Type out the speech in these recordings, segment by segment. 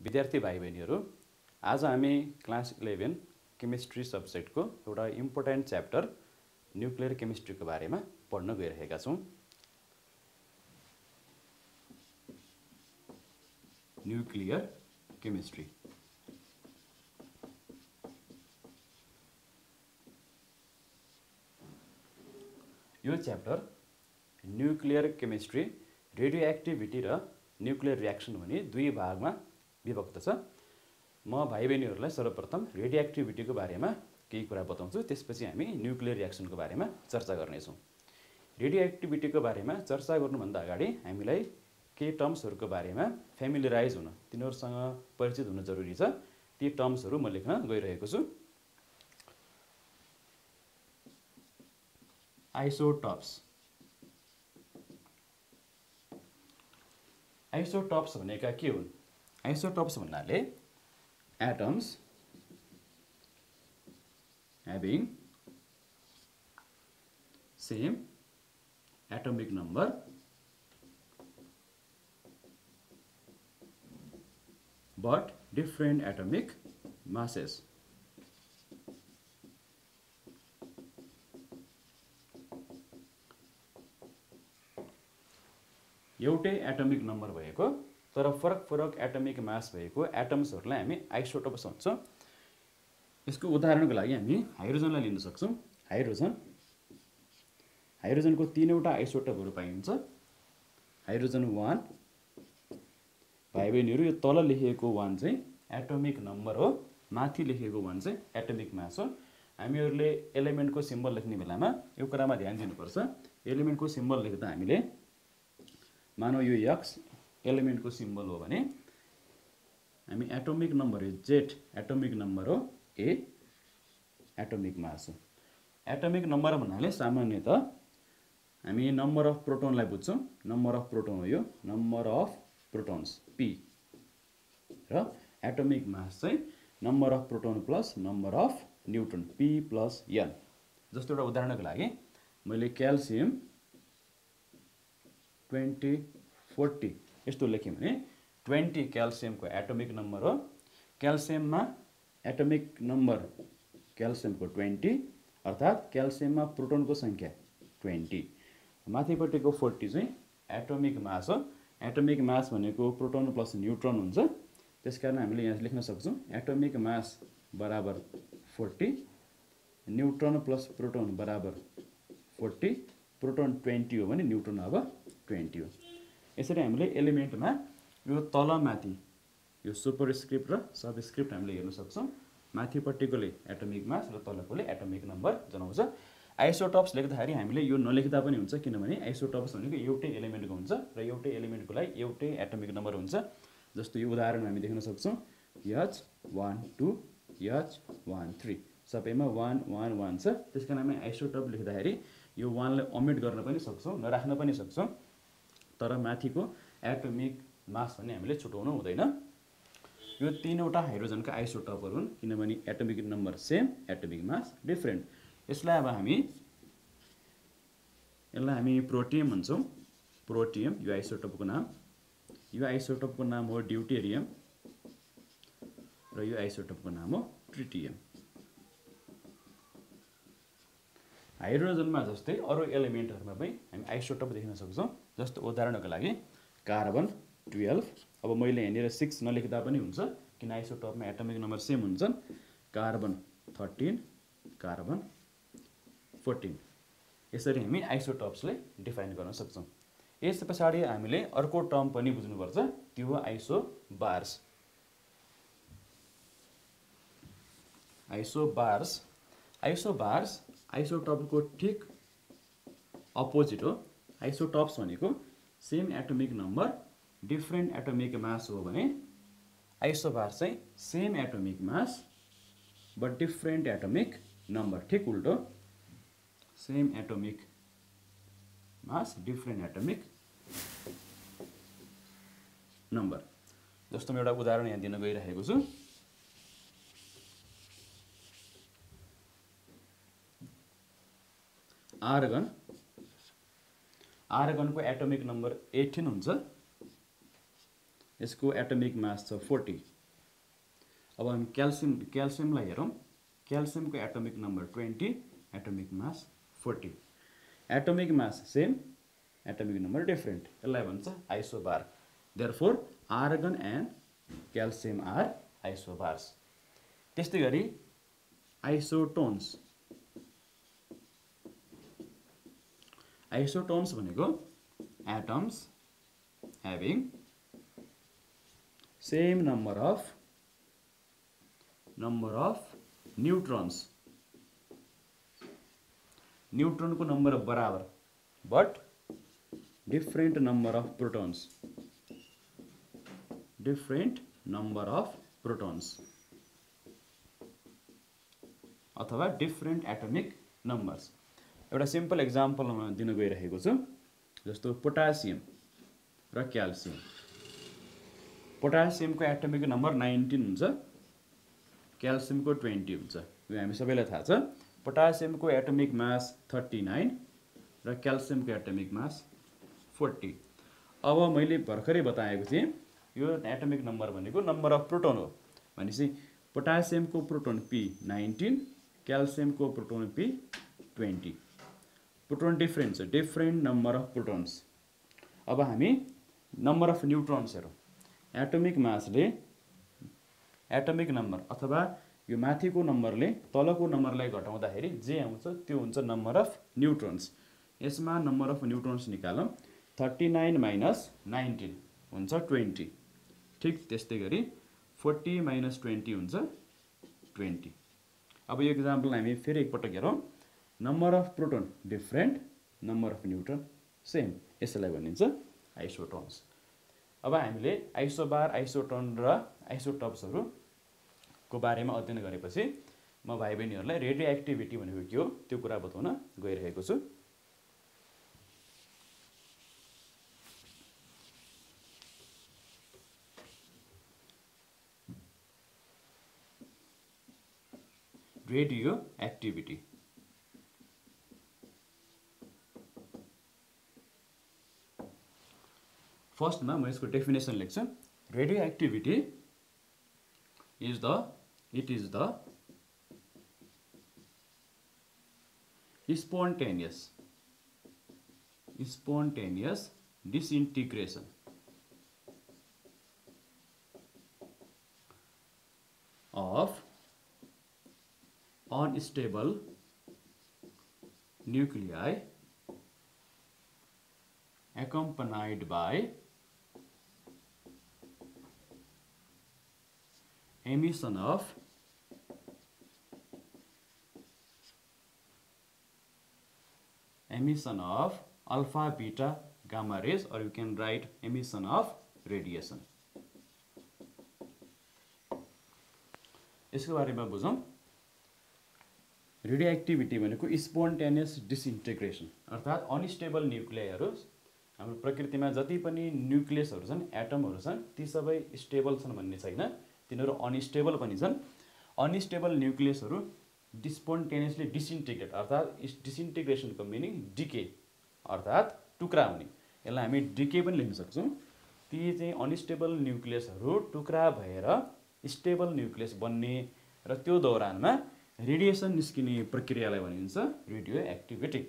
विद्यार्थी भाइ बहिनीहरू आज हामी क्लास इलेभेन केमिस्ट्री सब्जेक्टको एउटा इम्पोर्टेन्ट च्याप्टर न्युक्लियर केमिस्ट्रीको बारेमा पढ्न गइरहेका छौँ। Nuclear chemistry. यो chapter nuclear chemistry radio activity र न्युक्लियर रियाक्सन भनी दुई भागमा विभक्त छ। म भाइ बहिनीहरूलाई सर्वप्रथम रेडियो एक्टिभिटीको बारेमा केही कुरा बताउँछु। त्यसपछि हामी न्युक्लियर रियाक्सनको बारेमा चर्चा गर्नेछौँ। रेडियो एक्टिभिटीको बारेमा चर्चा गर्नुभन्दा अगाडि हामीलाई केही टर्म्सहरूको बारेमा फ्यामिलियराइज हुन तिनीहरूसँग परिचित हुन जरुरी छ ती टर्म्सहरू म लेख्न गइरहेको छु। आइसोटप्स। आइसोटप्स भनेका के हुन्? आइसोटप्स भाग atoms having same atomic number but different atomic masses एवटे atomic number भैया तर फरक फरक एटमिक मास भएको एटम्सहरूलाई हामी आइसोटोप्स भन्छौँ। यसको उदाहरणको लागि हामी हाइड्रोजनलाई लिन सक्छौँ। हाइड्रोजन हाइड्रोजनको तिनवटा आइसोटपहरू पाइन्छ। हाइड्रोजन वान भाइ बहिनीहरू यो तल लेखिएको वान चाहिँ एटोमिक नम्बर हो। माथि लेखिएको वान चाहिँ एटोमिक मास हो। हामीहरूले एलिमेन्टको सिम्बल लेख्ने बेलामा यो कुरामा ध्यान दिनुपर्छ। एलिमेन्टको सिम्बल लेख्दा हामीले मानव यो यक्स एलिमेन्टको सिम्बल हो भने हामी एटोमिक नम्बर हो जेड एटोमिक नम्बर हो ए एटोमिक मास हो। एटोमिक नम्बर भन्नाले सामान्यतः हामी नम्बर अफ प्रोटोनलाई बुझ्छौँ। नम्बर अफ प्रोटोन हो यो। नम्बर अफ प्रोटोन्स पी र एटोमिक मास चाहिँ number of proton plus number of neutron P plus N जस्तो एउटा उदाहरणको लागि मैले क्याल्सियम ट्वेन्टी फोर्टी यस्तो लेखेँ भने ट्वेन्टी क्याल्सियमको एटोमिक नम्बर हो। क्याल्सियममा एटोमिक नम्बर क्याल्सियमको ट्वेन्टी अर्थात् क्याल्सियममा प्रोटोनको सङ्ख्या ट्वेन्टी। माथिपट्टिको फोर्टी चाहिँ एटोमिक मास हो। एटोमिक मास भनेको प्रोटोन प्लस न्युट्रोन हुन्छ। त्यस कारण हामीले यहाँ लेख्न सक्छौँ एटोमिक मास बराबर फोर्टी न्युट्रोन प्लस प्रोटोन बराबर फोर्टी प्रोटोन ट्वेन्टी हो भने न्युट्रोन अब ट्वेन्टी हो। यसरी हामीले एलिमेन्टमा यो तलमाथि यो सुपर स्क्रिप्ट र सब स्क्रिप्ट हामीले हेर्न सक्छौँ। माथिपट्टिकोले एटोमिक मास र तलकोले एटोमिक नम्बर जनाउँछ। आइसोटप्स लेख्दाखेरि हामीले यो नलेख्दा पनि हुन्छ किनभने आइसोटप्स भनेको एउटै एलिमेन्टको हुन्छ र एउटै एलिमेन्टको लागि एउटै एटोमिक नम्बर हुन्छ। जस्तो यो उदाहरण हामी देख्न सक्छौँ H one two H one three. सबैमा वान वान वान छ। त्यस कारण हामी आइसोटप लेख्दाखेरि यो वानलाई अमिट गर्न पनि सक्छौँ नराख्न पनि सक्छौँ। तर माथिको एटोमिक मास भने हामीले छुट्याउनु हुँदैन। यो तिनवटा हाइड्रोजनका आइसोटपहरू हुन् किनभने atomic number same atomic mass different. यसलाई अब हामी यसलाई हामी प्रोटियम भन्छौँ। प्रोटियम यो आइसोटपको नाम। यो आइसोटपको नाम हो ड्युटेरियम र यो आइसोटपको नाम हो ट्रिटियम। हाइड्रोजनमा जस्तै अरू एलिमेन्टहरूमा पनि हामी आइसोटप देख्न सक्छौँ। जस्तो उदाहरणको लागि कार्बन टुवेल्भ। अब मैले यहाँनिर सिक्स नलेख्दा पनि हुन्छ किन आइसोटपमा एटोमिक नम्बर सेम हुन्छन्? Carbon thirteen carbon fourteen. यसरी हामी आइसोटप्सलाई डिफाइन गर्न सक्छौँ। यस पछाडि हामीले अर्को टर्म पनि बुझ्नुपर्छ त्यो हो isobars isobars isobars आइसोटपको ठिक अपोजिट हो। आइसोटप्स भनेको same atomic number different atomic mass हो भने आइसोबार चाहिँ same atomic mass but different atomic number ठिक उल्टो। Same atomic mass different atomic number जस्तो म एउटा उदाहरण यहाँ दिन गइरहेको छु। आर्गन आर्गनको एटोमिक नम्बर एटिन हुन्छ। यसको एटमिक मास छ फोर्टी। अब हामी क्याल्सियम क्याल्सियमलाई हेरौँ। क्याल्सियमको atomic number twenty atomic mass forty. Atomic mass same atomic number different. यसलाई भन्छ isobar. Therefore argon and calcium are isobars. त्यस्तै गरी आइसोटोन्स। आइसोटोन्स भनेको atoms having same number of number of neutrons न्युट्रोनको number बराबर but different number of protons different number of protons अथवा different atomic numbers एउटा simple example म दिन गइरहेको छु जस्तो पोटासियम र क्याल्सियम। पोटासियमको एटमिक नम्बर नाइन्टिन हुन्छ क्याल्सियमको ट्वेन्टी हुन्छ। यो हामी सबैलाई थाहा छ। पोटासियमको एटमिक मास थर्टी नाइन र क्याल्सियमको एटमिक मास फोर्टी। अब मैले भर्खरै बताएको थिएँ यो एटमिक नम्बर भनेको नम्बर अफ प्रोटोन हो। भनेपछि पोटासियमको proton P nineteen क्याल्सियमको proton P twenty. Proton different छ। Different number of protons. अब हामी नम्बर अफ न्युट्रोन्स हेरौँ। एटोमिक मासले एटोमिक नम्बर अथवा यो माथिको नम्बरले तलको नम्बरलाई घटाउँदाखेरि जे आउँछ त्यो हुन्छ नम्बर अफ न्युट्रोन्स। यसमा नम्बर अफ न्युट्रोन्स निकालौँ। थर्टी नाइन माइनस नाइन्टिन हुन्छ ट्वेन्टी। ठिक त्यस्तै गरी फोर्टी माइनस ट्वेन्टी हुन्छ ट्वेन्टी। अब यो इक्जाम्पल हामी फेरि एकपटक हेरौँ। Number of proton different number of neutron same यसैलाई भनिन्छ आइसोटोन्स अब हामीले आइसोबार आइसोटोन र आइसोटप्सहरूको बारेमा अध्ययन गरेपछि म भाइ बहिनीहरूलाई रेडियो एक्टिभिटी भनेको के हो त्यो कुरा बताउन गइरहेको छु। रेडियो एक्टिभिटी फ़र्स्ट में मैं इसको डेफिनेशन लिख radioactivity is the it is the spontaneous spontaneous disintegration of unstable nuclei accompanied by emission of? Emission of alpha beta gamma rays or you can write emission of radiation. यसको बारेमा बुझौँ radioactivity भनेको spontaneous disintegration अर्थात् unstable न्युक्लियरहरू हाम्रो प्रकृतिमा जति पनि न्युक्लियसहरू छन् एटमहरू छन् ती सबै स्टेबल छन् भन्ने छैन। तिनीहरू अनस्टेबल पनि छन्। अनस्टेबल न्युक्लियसहरू डिस्पोन्टेनियसली डिसइन्टिग्रेट अर्थात् डिसइन्टिग्रेसनको मिनिङ डिके अर्थात् टुक्रा हुने। यसलाई हामी डिके पनि लेख्न सक्छौँ। ती चाहिँ अनस्टेबल न्युक्लियसहरू टुक्रा भएर स्टेबल न्युक्लियस बन्ने र त्यो दौरानमा रेडिएसन निस्किने प्रक्रियालाई भनिन्छ रेडियो एक्टिभिटी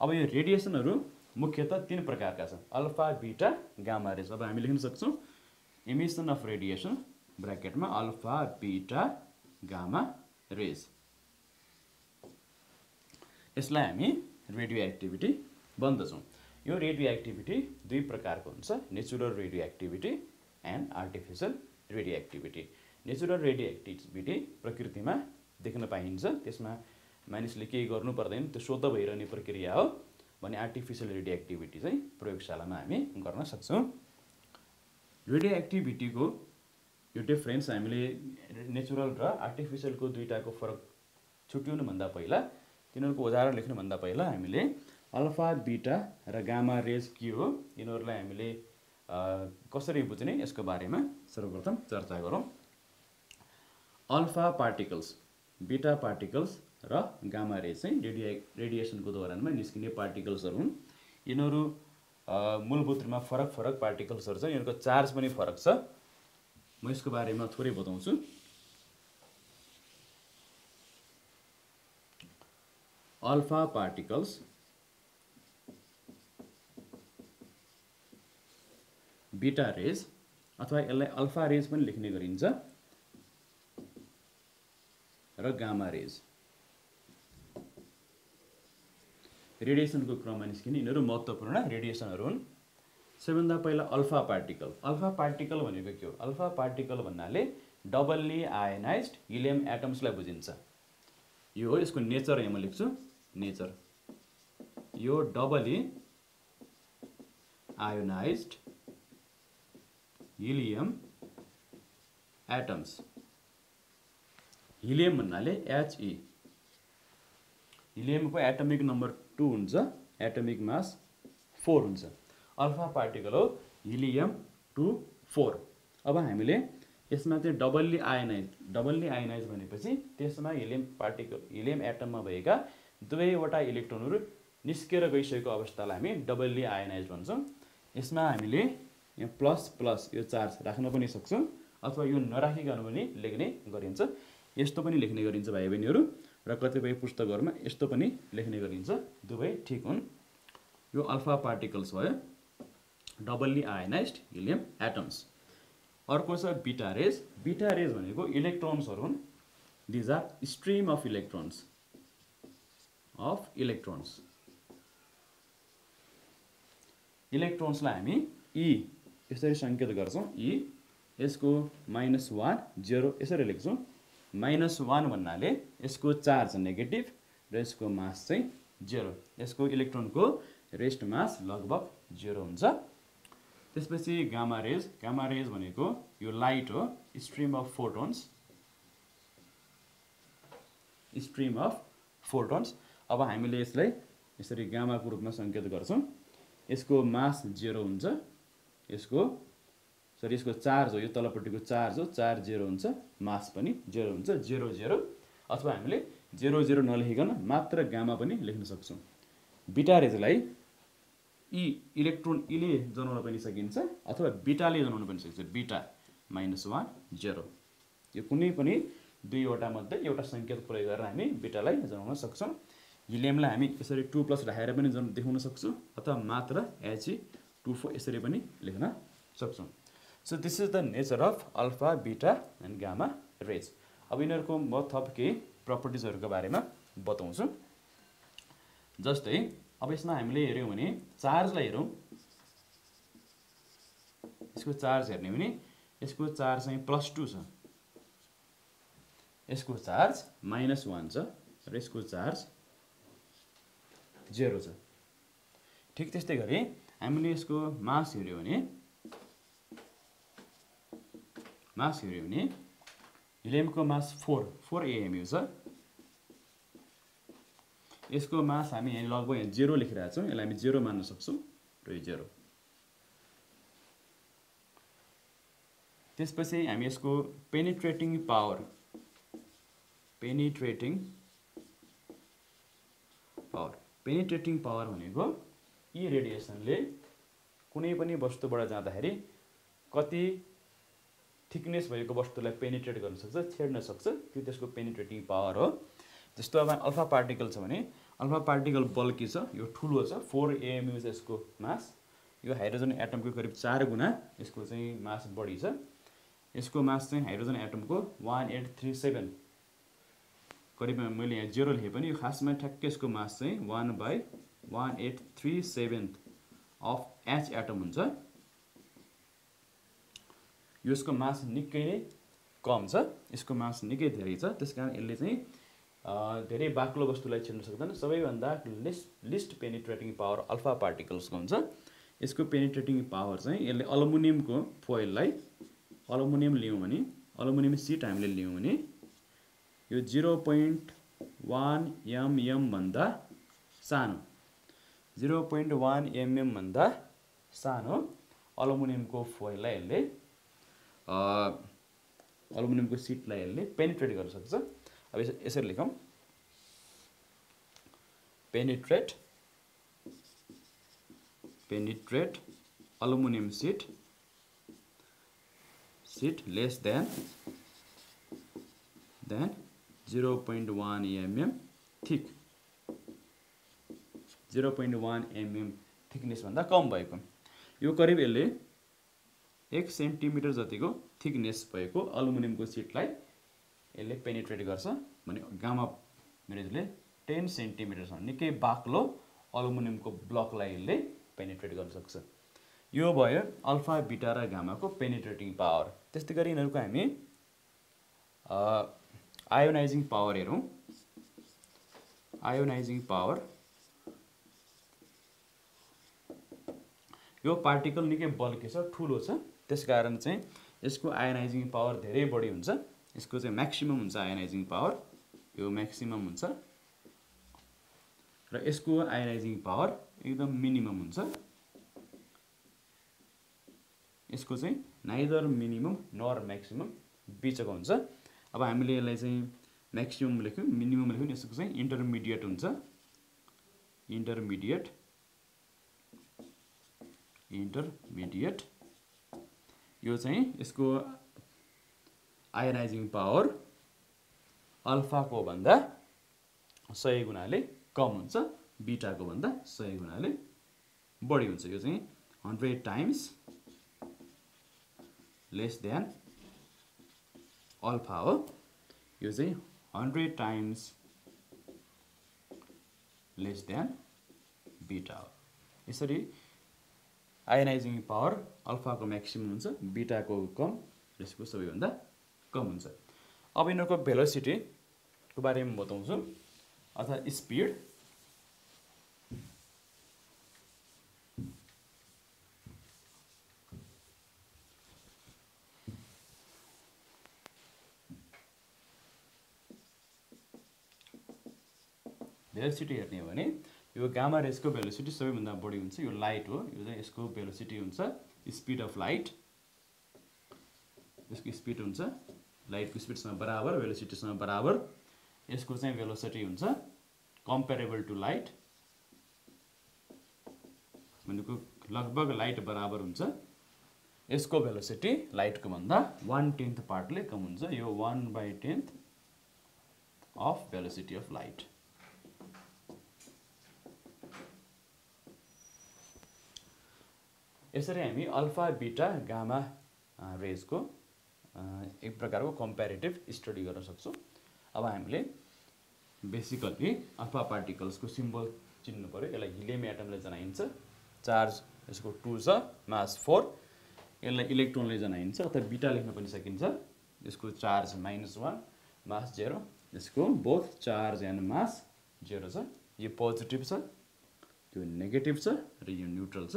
अब यो रेडिएसनहरू मुख्यतः तिन प्रकारका छन्। Alpha beta gamma rays. अब हामी लेख्न सक्छौँ इमिसन अफ रेडिएसन ब्राकेटमा अल्फा बिटा गामा रेज यसलाई हामी रेडियो एक्टिभिटी भन्दछौँ। यो रेडियो एक्टिभिटी दुई प्रकारको हुन्छ natural radioactivity and artificial radioactivity natural radioactivity प्रकृतिमा देख्न पाइन्छ त्यसमा मानिसले केही गर्नु पर्दैन त्यो स्वत भइरहने प्रक्रिया हो भने आर्टिफिसियल रेडियो एक्टिभिटी चाहिँ प्रयोगशालामा हामी गर्न सक्छौँ। रेडियो एक्टिभिटीको यो डिफ्रेन्स हामीले नेचुरल र आर्टिफिसियलको दुइटाको फरक छुट्याउनुभन्दा पहिला तिनीहरूको उदाहरण लेख्नुभन्दा पहिला हामीले अल्फा बिटा र गामा रेज के हो यिनीहरूलाई हामीले कसरी बुझ्ने यसको बारेमा सर्वप्रथम चर्चा गरौँ। अल्फा पार्टिकल्स बिटा पार्टिकल्स र गामा रेज चाहिँ रेडिए रेडिएसनको दौरानमा निस्किने पार्टिकल्सहरू हुन्। यिनीहरू मूलभूत रूपमा फरक फरक पार्टिकल्सहरू छ। यिनीहरूको चार्ज पनि फरक छ। म यसको बारेमा थोरै बताउँछु। अल्फा पार्टिकल्स बिटा रेज अथवा यसलाई अल्फा रेज पनि लेख्ने गरिन्छ। र गामा रेज रेडिएसनको क्रममा निस्किने यिनीहरू महत्त्वपूर्ण रेडिएसनहरू हुन्। सबैभन्दा पहिला अल्फा पार्टिकल। अल्फा पार्टिकल भनेको के हो? अल्फा पार्टिकल भन्नाले डबल्ली आयनाइज हिलियम एटम्सलाई बुझिन्छ। यो हो यसको नेचर यहाँ म लेख्छु। नेचर। यो doubly ionized helium atoms. Helium भन्नाले एचई हिलियमको एटमिक नम्बर टू हुन्छ एटमिक मास फोर हुन्छ। अल्फा पार्टिकल हो हिलियम टू फोर। अब हामीले यसमा चाहिँ डबल्ली आयनाइज डबल्ली आयनाइज भनेपछि त्यसमा हिलियम पार्टिकल हिलियम एटममा भएका दुवैवटा इलेक्ट्रोनहरू निस्केर गइसकेको अवस्थालाई हामी डबल्ली आयनाइज भन्छौँ। यसमा हामीले यहाँ प्लस प्लस यो चार्ज राख्न पनि सक्छौँ अथवा यो नराखिकन पनि लेख्ने गरिन्छ। यस्तो पनि लेख्ने गरिन्छ भाइ बहिनीहरू र कतिपय पुस्तकहरूमा यस्तो पनि लेख्ने गरिन्छ। दुवै ठिक हुन्। यो अल्फा पार्टिकल्स भयो। Doubly ionise helium atoms. अर्को छ बिटा रेज। बिटा रेज भनेको इलेक्ट्रोन्सहरू हुन्। These are stream of electrons of electrons इलेक्ट्रोन्सलाई हामी ई यसरी सङ्केत गर्छौँ। ई यसको माइनस वान जेरो यसरी लेख्छौँ। माइनस वान भन्नाले यसको चार्ज नेगेटिभ र यसको मास चाहिँ जेरो यसको इलेक्ट्रोनको रेस्ट मास लगभग जेरो हुन्छ। त्यसपछि गामा रेज गामा रेज भनेको यो लाइट हो stream of photons stream of photons अब हामीले यसलाई यसरी गामाको रूपमा सङ्केत गर्छौँ। यसको मास जेरो हुन्छ। यसको सरी यसको चार्ज हो यो तलपट्टिको चार्ज हो चार्ज जेरो हुन्छ मास पनि जेरो हुन्छ जेरो जेरो अथवा हामीले जेरो जेरो नलेखिकन मात्र गामा पनि लेख्न सक्छौँ। बिटा रेजलाई इ इलेक्ट्रोन इले जनाउन पनि सकिन्छ अथवा बिटाले जनाउन पनि सकिन्छ। बिटा माइनस वान जेरो। यो कुनै पनि दुईवटा मध्ये एउटा सङ्केत प्रयोग गरेर हामी बिटालाई जनाउन सक्छौँ। हिलियमलाई हामी यसरी टु प्लस राखेर पनि जन देखाउन सक्छौँ अथवा मात्र एचई टु फोर यसरी पनि लेख्न सक्छौँ। So this is the nature of alpha beta and gamma rays अब यिनीहरूको म थप केही प्रपर्टिजहरूको बारेमा बताउँछु। जस्तै अब यसमा हामीले हेऱ्यौँ भने चार्जलाई हेरौँ। यसको चार्ज हेर्ने भने यसको चार्ज चाहिँ प्लस टू छ। यसको चार्ज माइनस वान छ र यसको चार्ज जेरो छ। ठिक त्यस्तै गरी हामीले यसको मास हेऱ्यो भने मास हेऱ्यो भने हिलियमको मास फोर फोर एएमयु छ। यसको मास हामी यहाँ लगभग यहाँ जेरो लेखिरहेको छौँ यसलाई हामी जेरो मान्न सक्छौँ र यो जेरो त्यसपछि हामी यसको penetrating power penetrating power penetrating power भनेको यी रेडिएसनले कुनै पनि वस्तुबाट जाँदाखेरि कति थिकनेस भएको वस्तुलाई पेनिट्रेट गर्न सक्छ छेड्न सक्छ त्यो त्यसको पेनिट्रेटिङ पावर हो। जस्तो अब अल्फा पार्टिकल छ भने अल्फा पार्टिकल बल्की छ यो ठुलो छ फोर एएमयु छ यसको मास। यो हाइड्रोजन एटमको करिब चार गुणा यसको चाहिँ मास बढी छ। यसको मास चाहिँ हाइड्रोजन एटमको वान एट थ्री सेभेन। करिब मैले यहाँ जेरो लेखेँ पनि यो खासमा ठ्याक्कै यसको मास चाहिँ one by one eight three seventh of H atom हुन्छ। यसको मास निकै नै कम छ यसको मास निकै धेरै छ त्यस कारण यसले चाहिँ धेरै बाक्लो वस्तुलाई छिर्न सक्दैन। सबैभन्दा least least penetrating power alpha पार्टिकल्सको हुन्छ। यसको पेनिट्रेटिङ पावर चाहिँ यसले अल्मुनियमको फोइललाई अल्मुनियम लियौँ भने अल्मुनियम सिट हामीले लियौँ भने यो जिरो पोइन्ट वान एमएमभन्दा सानो। जिरो पोइन्ट वान एमएमभन्दा सानो अल्मुनियमको फोइललाई यसले अल्मुनियमको सिटलाई यसले पेनिट्रेट गर्न सक्छ। अब यसरी लेखौँ। Penetrate penetrate aluminium sheet sheet less than than zero point one mm thick zero point one mm थिकनेसभन्दा कम भएको। यो करिब यसले एक सेन्टिमिटर जतिको थिकनेस भएको अल्मुनियमको सिटलाई यसले पेनिट्रेट गर्छ भने गामा मिरेजले टेन सेन्टिमिटरसम्म निकै बाक्लो अल्मुनियमको ब्लकलाई यसले पेनिट्रेट गर्न सक्छ। यो भयो अल्फा बिटा र गामाको पेनिट्रेटिङ पावर त्यस्तै गरी यिनीहरूको हामी आयोनाइजिङ पावर हेरौँ। आयोनाइजिङ पावर यो पार्टिकल निकै बल्के छ ठुलो छ। त्यस कारण चाहिँ यसको आयोनाइजिङ पावर धेरै बढी हुन्छ। यसको चाहिँ म्याक्सिमम् हुन्छ आयोनाइजिङ पावर यो म्याक्सिमम् हुन्छ। र यसको आयोनाइजिङ पावर एकदम मिनिमम हुन्छ। यसको चाहिँ नाइदर मिनिमम नर म्याक्सिमम बिचको हुन्छ। अब हामीले यसलाई चाहिँ म्याक्सिमम लेख्यौँ मिनिमम लेख्यौँ यसको चाहिँ इन्टरमिडिएट हुन्छ। इन्टरमिडिएट इन्टरमिडिएट यो चाहिँ यसको आयोनाइजिङ पावर अल्फाको भन्दा सय गुणाले कम हुन्छ बिटाको भन्दा सय गुणाले बढी हुन्छ। यो चाहिँ hundred times less than alpha हो। यो चाहिँ हन्ड्रेड टाइम्स लेस देन बिटा हो। यसरी आयनाइजिङ पावर अल्फाको म्याक्सिमम हुन्छ बिटाको कम यसको सबैभन्दा कम हुन्छ। अब यिनीहरूको भेलोसिटीको बारेमा बताउँछु। अथवा स्पिड भेलोसिटी हेर्ने हो भने यो गामा रेसको भेलोसिटी सबैभन्दा बढी हुन्छ। यो लाइट हो यो चाहिँ यसको भेलोसिटी हुन्छ। स्पिड अफ लाइट यसको स्पिड हुन्छ। लाइटको स्पिडसँग बराबर भेलोसिटीसँग बराबर यसको चाहिँ भेलोसिटी हुन्छ कम्पेरेबल टु लाइट। भनेको लगभग लाइट बराबर हुन्छ। यसको भेलोसिटी लाइटको भन्दा वान टेन्थ पार्टले कम हुन्छ। यो one by tenth of velocity of light यसरी हामी अल्फा बिटा गामा रेजको एक प्रकारको कम्पेरिटिभ स्टडी गर्न सक्छौँ। अब हामीले बेसिकल्ली अल्फा पार्टिकल्सको सिम्बल चिन्नु पऱ्यो। यसलाई हिलियम एटमले जनाइन्छ। चार्ज यसको टू छ मास फोर यसलाई इलेक्ट्रोनले जनाइन्छ अथवा बिटा लेख्न पनि सकिन्छ। यसको charge minus one mass zero यसको both charge and mass zero छ। यो पोजिटिभ छ यो नेगेटिभ छ र यो न्युट्रल छ।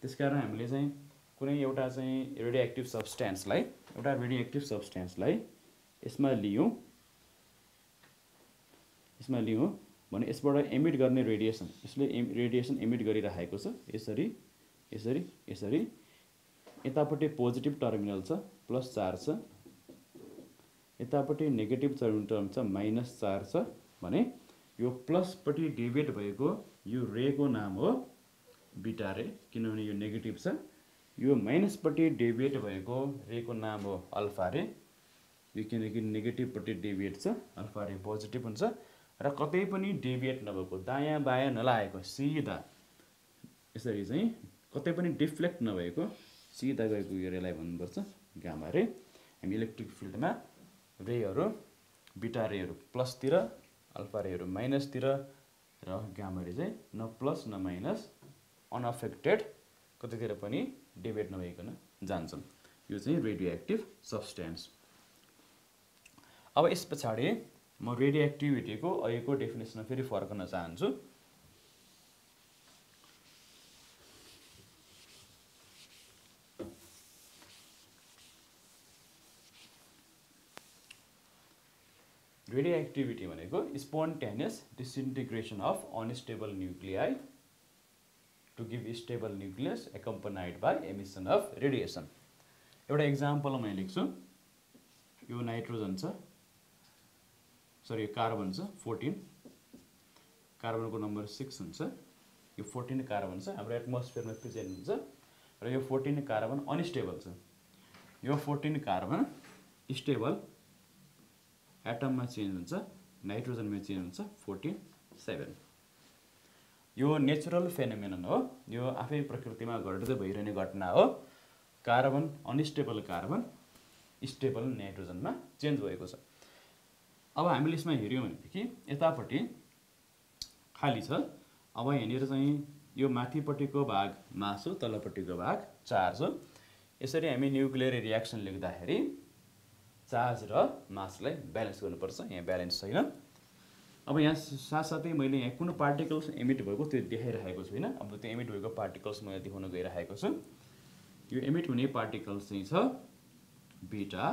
त्यस कारण हामीले चाहिँ कुनै एउटा चाहिँ रेडियो एक्टिभ सब्सटेन्सलाई एउटा रेडियो एक्टिभ सब्सटेन्सलाई यसमा लियौँ। यसमा लियौँ भने यसबाट एमिट गर्ने रेडिएसन यसले एम रेडिएसन एमिट गरिरहेको छ। यसरी यसरी यसरी। यतापट्टि पोजिटिभ टर्मिनल छ प्लस चार्ज छ। यतापट्टि नेगेटिभ टर्मिनल छ माइनस चार्ज छ भने यो प्लसपट्टि डिभिएट भएको यो रेको नाम हो बिटा रे किनभने यो नेगेटिभ छ। यो माइनसपट्टि डेभिएट भएको रेको नाम हो अल्फा रे। यो किनकि नेगेटिभपट्टि डेभिएट छ अल्फा रे पोजिटिभ हुन्छ। र कतै पनि डेभिएट नभएको दायाँ बायाँ नलागेको सिधा। यसरी चाहिँ कतै पनि डिफ्लेक्ट नभएको सिधा गएको यो रेलाई भन्नुपर्छ गामा रे। हामी इलेक्ट्रिक फिल्डमा रेहरू बिटा रेहरू प्लसतिर अल्फा रेहरू माइनसतिर र गामा रे चाहिँ न प्लस न माइनस अनअफेक्टेड। कतितिर पनि डिबेट नभइकन जान्छन्। यो चाहिँ रेडियो एक्टिभ सब्सटेन्स अब यस पछाडि म रेडियो एक्टिभिटीको अहिलेको डेफिनेसनमा फेरि फर्कन चाहन्छु। रेडियो एक्टिभिटी भनेको spontaneous disintegration of unstable nuclei to give stable nucleus accompanied by emission of radiation. एउटा इक्जाम्पल मैले लेख्छु। यो नाइट्रोजन छ। सरी यो कार्बन छ फोर्टिन कार्बनको नम्बर सिक्स हुन्छ। यो फोर्टिन कार्बन छ। हाम्रो एटमोस्फियरमा प्रेजेन्ट हुन्छ। र यो फोर्टिन कार्बन अनस्टेबल छ। यो फोर्टिन कार्बन स्टेबल एटममा चेन्ज हुन्छ। नाइट्रोजनमा चेन्ज हुन्छ। फोर्टिन सेभेन यो नेचुरल फेनोमेनन हो। यो आफै प्रकृतिमा घट्दै भइरहने घटना हो। कार्बन अनस्टेबल कार्बन स्टेबल नाइट्रोजनमा चेन्ज भएको छ। अब हामीले यसमा हेऱ्यौँ भनेदेखि यतापट्टि खाली छ। अब यहाँनिर चाहिँ यो माथिपट्टिको भाग मास हो तल्लोपट्टिको भाग चार्ज हो। यसरी हामी न्युक्लियर रियाक्सन लेख्दाखेरि चार्ज र मासलाई ब्यालेन्स गर्नुपर्छ। यहाँ ब्यालेन्स छैन। अब यहाँ साथसाथै मैले यहाँ कुन पार्टिकल्स एमिट भएको त्यो देखाइरहेको छु होइन? अब त्यो एमिट भएको पार्टिकल्स मैले देखाउन गइरहेको छु। यो एमिट हुने पार्टिकल्स चाहिँ छ बिटा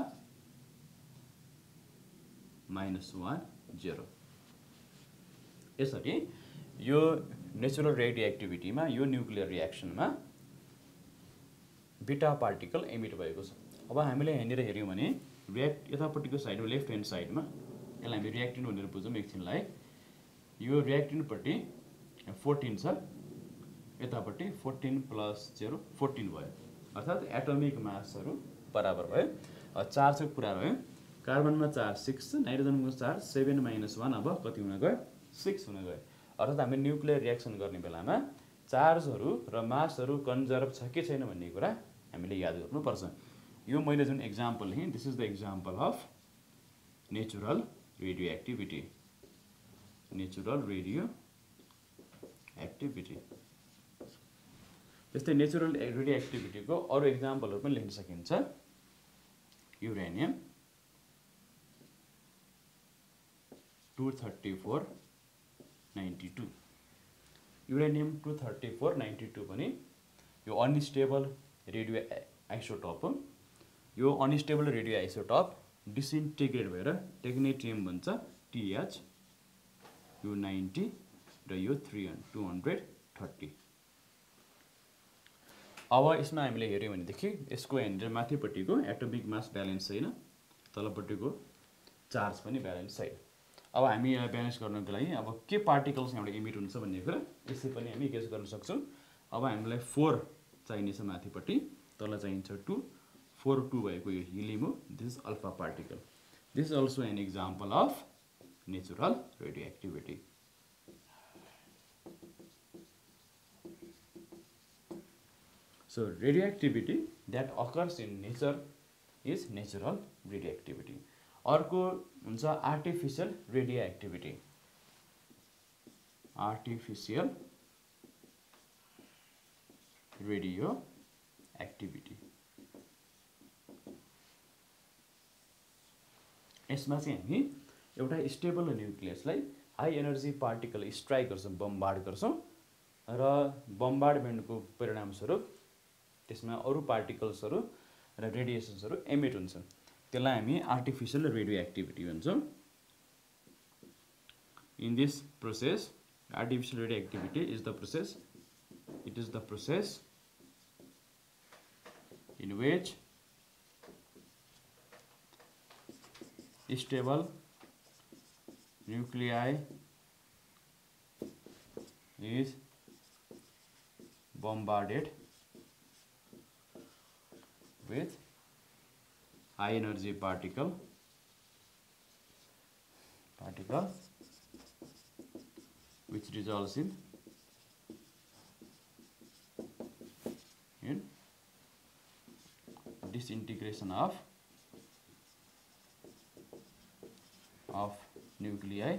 माइनस वान जेरो यसरी यो नेचुरल रेडियो एक्टिभिटीमा यो न्युक्लियर रियाक्सनमा बिटा पार्टिकल एमिट भएको छ। अब हामीले यहाँनिर हेऱ्यौँ भने रियाक्ट यतापट्टिको साइडमा लेफ्ट ह्यान्ड साइडमा यसलाई हामी रियाक्टिन भनेर बुझौँ एकछिनलाई। यो रियाक्टिनपट्टि फोर्टिन छ। यतापट्टि फोर्टिन प्लस जेरो फोर्टिन भयो। अर्थात् एटोमिक मासहरू बराबर भयो। चार्जको कुरा रह्यो कार्बनमा चार्ज सिक्स छ नाइट्रोजनको चार्ज सेभेन माइनस वान अब कति हुन गयो? सिक्स हुन गयो। अर्थात् हामी न्युक्लियर रियाक्सन गर्ने बेलामा चार्जहरू र मासहरू कन्जर्भ छ कि छैन भन्ने कुरा हामीले याद गर्नुपर्छ। यो मैले जुन example लेखेँ this is the example of natural radioactivity natural radioactivity. त्यस्तै नेचुरल रेडियो एक्टिभिटीको अरू इक्जाम्पलहरू पनि लेख्न सकिन्छ। Uranium two thirty four ninety two uranium two thirty four ninety two पनि यो अनस्टेबल रेडियो आइसोटप हो। यो अनस्टेबल रेडियो आइसोटप डिसइन्टिग्रेट भएर टेक्नेट्रियम भन्छ टिएच यो नाइन्टी र यो थ्री टू हन्ड्रेड थर्टी। अब यसमा हामीले हेऱ्यौँ भनेदेखि यसको यहाँनिर माथिपट्टिको एटोमिक मास ब्यालेन्स छैन तलपट्टिको चार्ज पनि ब्यालेन्स छैन। अब हामी यसलाई ब्यालेन्स गर्नको लागि अब के पार्टिकल्स यहाँबाट इमिट हुन्छ भन्ने कुरा यसै पनि हामी गेस गर्न सक्छौँ। अब हामीलाई फोर चाहिनेछ माथिपट्टि तल चाहिन्छ टू फोर टू भएको यो हिलिम हो। This is alpha particle this is also an example of natural radioactivity So radioactivity that occurs in nature is natural radioactivity. अर्को हुन्छ artificial radioactivity artificial radioactivity यसमा चाहिँ हामी एउटा stable न्युक्लियसलाई हाई एनर्जी पार्टिकल स्ट्राइक गर्छौँ bombard गर्छौँ र बम्बार्डमेन्टको परिणामस्वरूप त्यसमा अरू पार्टिकल्सहरू र रेडिएसन्सहरू एमिट हुन्छ त्यसलाई हामी आर्टिफिसियल रेडियो एक्टिभिटी भन्छौँ। In this process artificial radioactivity is the process it is the process in which stable nuclei is bombarded with high energy particle particle which results in in disintegration of of nuclei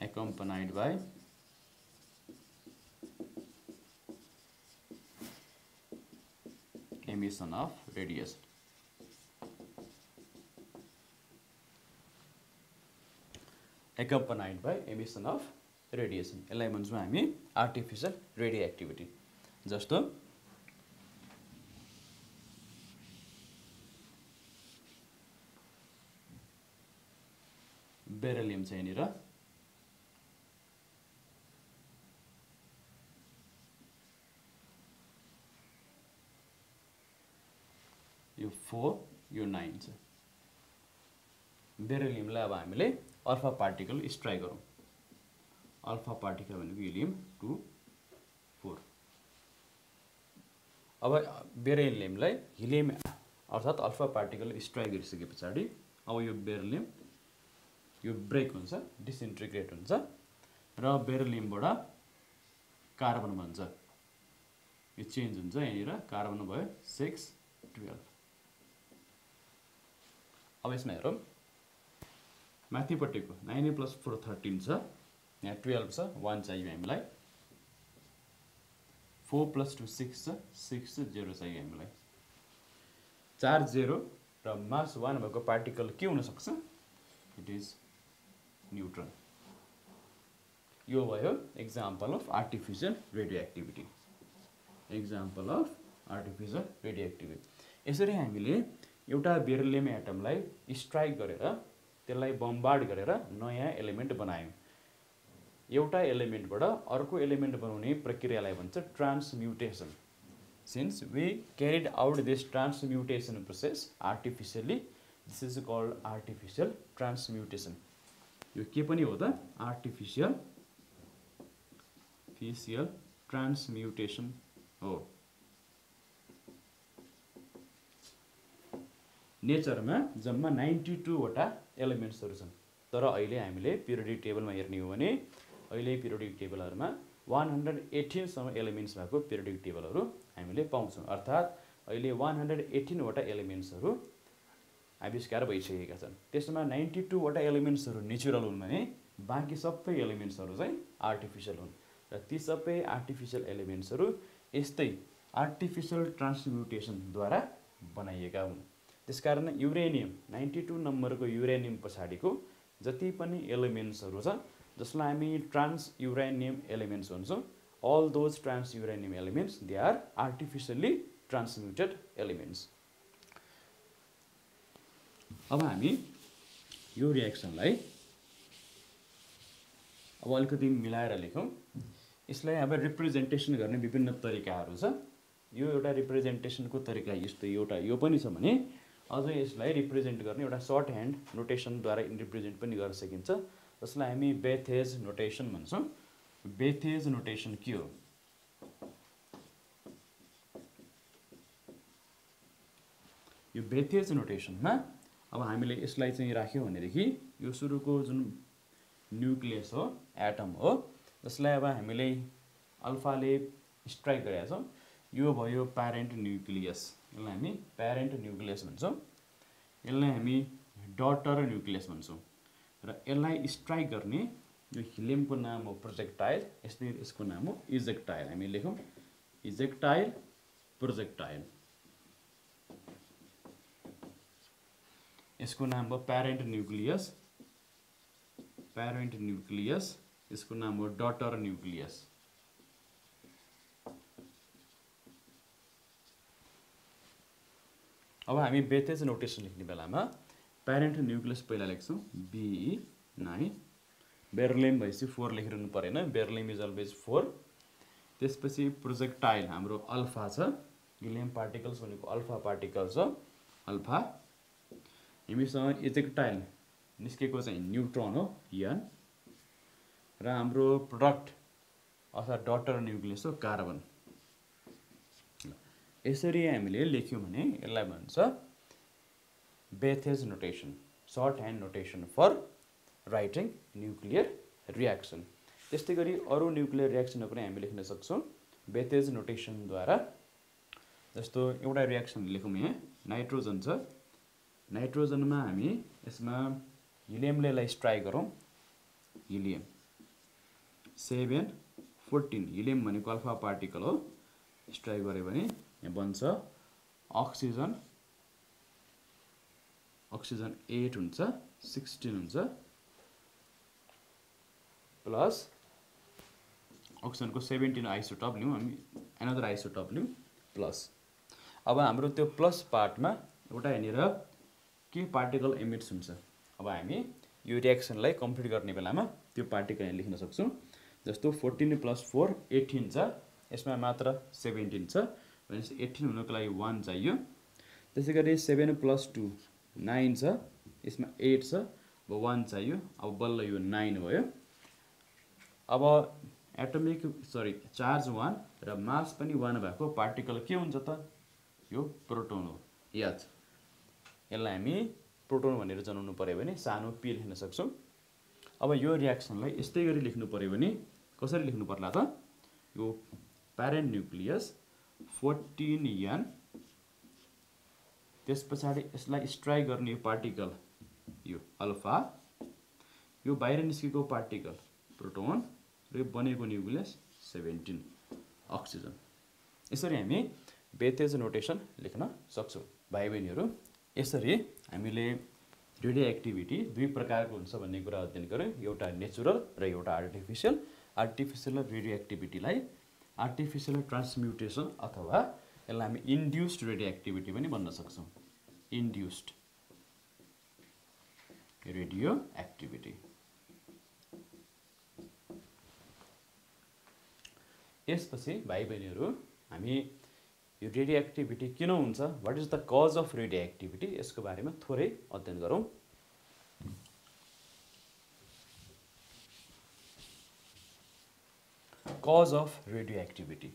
accompanied by emission of radiation accompanied by emission of radiation यसलाई भन्छौँ हामी artificial radioactivity जस्तो beryllium छ यहाँनिर। यो four यो nine छ। बेरेलियमलाई अब हामीले अल्फा पार्टिकल स्ट्राइक गरौँ। अल्फा पार्टिकल भनेको हिलियम टू फोर। अब बेरेलियमलाई हिलियम अर्थात् अल्फा पार्टिकल स्ट्राइक गरिसके पछाडि अब यो बेरलियम यो ब्रेक हुन्छ डिसइन्टिग्रेट हुन्छ र बेरलियमबाट कार्बन बन्छ यो चेन्ज हुन्छ यहाँनिर कार्बन भयो सिक्स टुवेल्भ अब यसमा हेरौँ। माथिपट्टिको नाइन प्लस फोर थर्टिन छ यहाँ टुवेल्भ छ वान चाहियो हामीलाई। फोर प्लस टू सिक्स छ सिक्स जेरो चाहियो हामीलाई। चार जेरो र मास वान भएको पार्टिकल के हुनसक्छ? It is neutron. यो भयो example of artificial radioactivity example of artificial radioactivity यसरी हामीले एउटा बेरलियम एटमलाई स्ट्राइक गरेर त्यसलाई बम्बार्ड गरेर नयाँ एलिमेन्ट बनायौँ। एउटा एलिमेन्टबाट अर्को एलिमेन्ट बनाउने प्रक्रियालाई भन्छ transmutation since we carried out this transmutation process artificially this is called artificial transmutation यो के पनि हो त? आर्टिफिसियल फिसियल ट्रान्सम्युटेसन हो। नेचरमा जम्मा नाइन्टी टूवटा एलिमेन्ट्सहरू छन्। तर अहिले हामीले पिरियडिक टेबलमा हेर्ने हो भने अहिले पिरियडिक टेबलहरूमा वान हन्ड्रेड एटिनसम्म एलिमेन्ट्स भएको पिरियडिक टेबलहरू हामीले पाउँछौँ। अर्थात् अहिले वान हन्ड्रेड एटिनवटा एलिमेन्ट्सहरू आविष्कार भइसकेका छन् त्यसमा नाइन्टी टूवटा एलिमेन्ट्सहरू नेचुरल हुन् भने बाँकी सबै एलिमेन्ट्सहरू चाहिँ आर्टिफिसियल हुन् र ती सबै आर्टिफिसियल एलिमेन्ट्सहरू यस्तै आर्टिफिसियल ट्रान्सम्युटेसनद्वारा बनाइएका हुन् त्यसकारण युरेनियम नाइन्टी टू नम्बरको युरेनियम पछाडिको जति पनि एलिमेन्ट्सहरू छ जसलाई हामी ट्रान्स युरेनियम एलिमेन्ट्स भन्छौँ all those transuranium elements they are artificially transmuted elements अब हामी यो रियाक्सनलाई अब अलिकति मिलाएर लेखौँ। यसलाई अब रिप्रेजेन्टेसन गर्ने विभिन्न तरिकाहरू छ। यो एउटा रिप्रेजेन्टेसनको तरिका यस्तो एउटा यो पनि छ भने अझ यसलाई रिप्रेजेन्ट गर्ने एउटा सर्ट ह्यान्ड नोटेसनद्वारा रिप्रेजेन्ट पनि गर्न सकिन्छ। जसलाई हामी बेथेज नोटेसन भन्छौँ। बेथेज नोटेसन के हो? यो बेथेज नोटेसनमा अब हामीले यसलाई चाहिँ राख्यौँ भनेदेखि यो सुरुको जुन न्युक्लियस हो एटम हो जसलाई अब हामीले अल्फाले स्ट्राइक गरेका छौँ यो भयो प्यारेन्ट न्युक्लियस। यसलाई हामी प्यारेन्ट न्युक्लियस भन्छौँ। यसलाई हामी डटर न्युक्लियस भन्छौँ। र यसलाई स्ट्राइक गर्ने यो हिलियमको नाम हो प्रोजेक्टाइल। यस्तै यसको नाम हो इजेक्टाइल। हामी लेखौँ इजेक्टाइल प्रोजेक्टाइल। यसको नाम हो प्यारेन्ट न्युक्लियस। प्यारेन्ट न्युक्लियस यसको नाम हो डटर न्युक्लियस। अब हामी बेतेज नोटेसन लेख्ने बेलामा प्यारेन्ट न्युक्लियस पहिला लेख्छौँ। बिई नाइन बेरलेम भएपछि फोर लेखिरहनु परेन। बेरलेम इज अलवेज फोर त्यसपछि प्रोजेक्टाइल हाम्रो अल्फा छ। इलियम पार्टिकल्स भनेको अल्फा पार्टिकल छ। अल्फा हामीसँग इजेक्टाइल निस्केको चाहिँ न्युट्रोन हो यन र हाम्रो प्रडक्ट अर्थात् डटर न्युक्लियस हो कार्बन यसरी हामीले लेख्यौँ भने यसलाई भन्छ Bethe's notation shorthand notation for writing nuclear reaction त्यस्तै गरी अरू न्युक्लियर रियाक्सनहरू पनि हामी लेख्न सक्छौँ। बेथेज नोटेसनद्वारा जस्तो एउटा रियाक्सन लेखौँ यहाँ नाइट्रोजन छ। नाइट्रोजनमा हामी यसमा हिलियमले यसलाई स्ट्राइक गरौँ। हिलियम। Seven fourteen. हिलियम भनेको अल्फा पार्टिकल हो। स्ट्राइक गऱ्यो भने यहाँ बन्छ अक्सिजन। अक्सिजन एट हुन्छ सिक्सटिन हुन्छ। प्लस अक्सिजनको सेभेन्टिन आइसोटप लिउँ हामी। एनदर आइसोटप लिउँ। प्लस अब हाम्रो त्यो प्लस पार्टमा एउटा यहाँनिर के पार्टिकल एमिट्स हुन्छ? अब हामी यो रियाक्सनलाई कम्प्लिट गर्ने बेलामा त्यो पार्टिकल यहाँ लेख्न सक्छौँ। जस्तो फोर्टिन प्लस फोर एटिन छ यसमा मात्र सेभेन्टिन छ भनेपछि एटिन हुनुको लागि वान चाहियो। त्यसै गरी सेभेन प्लस टू नाइन छ यसमा एट छ अब वान चाहियो। अब बल्ल यो नाइन भयो। अब एटोमिक सरी चार्ज वान र मास पनि वान भएको पार्टिकल के हुन्छ त? यो प्रोटोन हो। याद यसलाई हामी प्रोटोन भनेर जनाउनु पऱ्यो भने सानो पी लेख्न सक्छौँ। अब यो रियाक्सनलाई यस्तै गरी लेख्नु पऱ्यो भने कसरी लेख्नु पर्ला त? यो प्यारेन्ट न्युक्लियस फोर्टिन एन त्यस पछाडि यसलाई स्ट्राइक गर्ने यो पार्टिकल यो अल्फा यो बाहिर निस्केको पार्टिकल प्रोटोन र यो बनेको न्युक्लियस सेभेन्टिन अक्सिजन यसरी हामी बेतेज नोटेसन लेख्न सक्छौँ। भाइ बहिनीहरू यसरी हामीले रेडियो एक्टिभिटी दुई प्रकारको हुन्छ भन्ने कुरा अध्ययन गऱ्यौँ। एउटा नेचुरल र एउटा आर्टिफिसियल। आर्टिफिसियल रेडियो एक्टिभिटीलाई आर्टिफिसियल ट्रान्सम्युटेसन अथवा यसलाई हामी इन्ड्युस्ड रेडियो एक्टिभिटी पनि भन्न सक्छौँ। इन्ड्युस्ड रेडियो एक्टिभिटी यसपछि भाइ बहिनीहरू हामी यो रेडियो एक्टिभिटी किन हुन्छ? What is the cause of radioactivity यसको बारेमा थोरै अध्ययन गरौँ। Cause of radio activity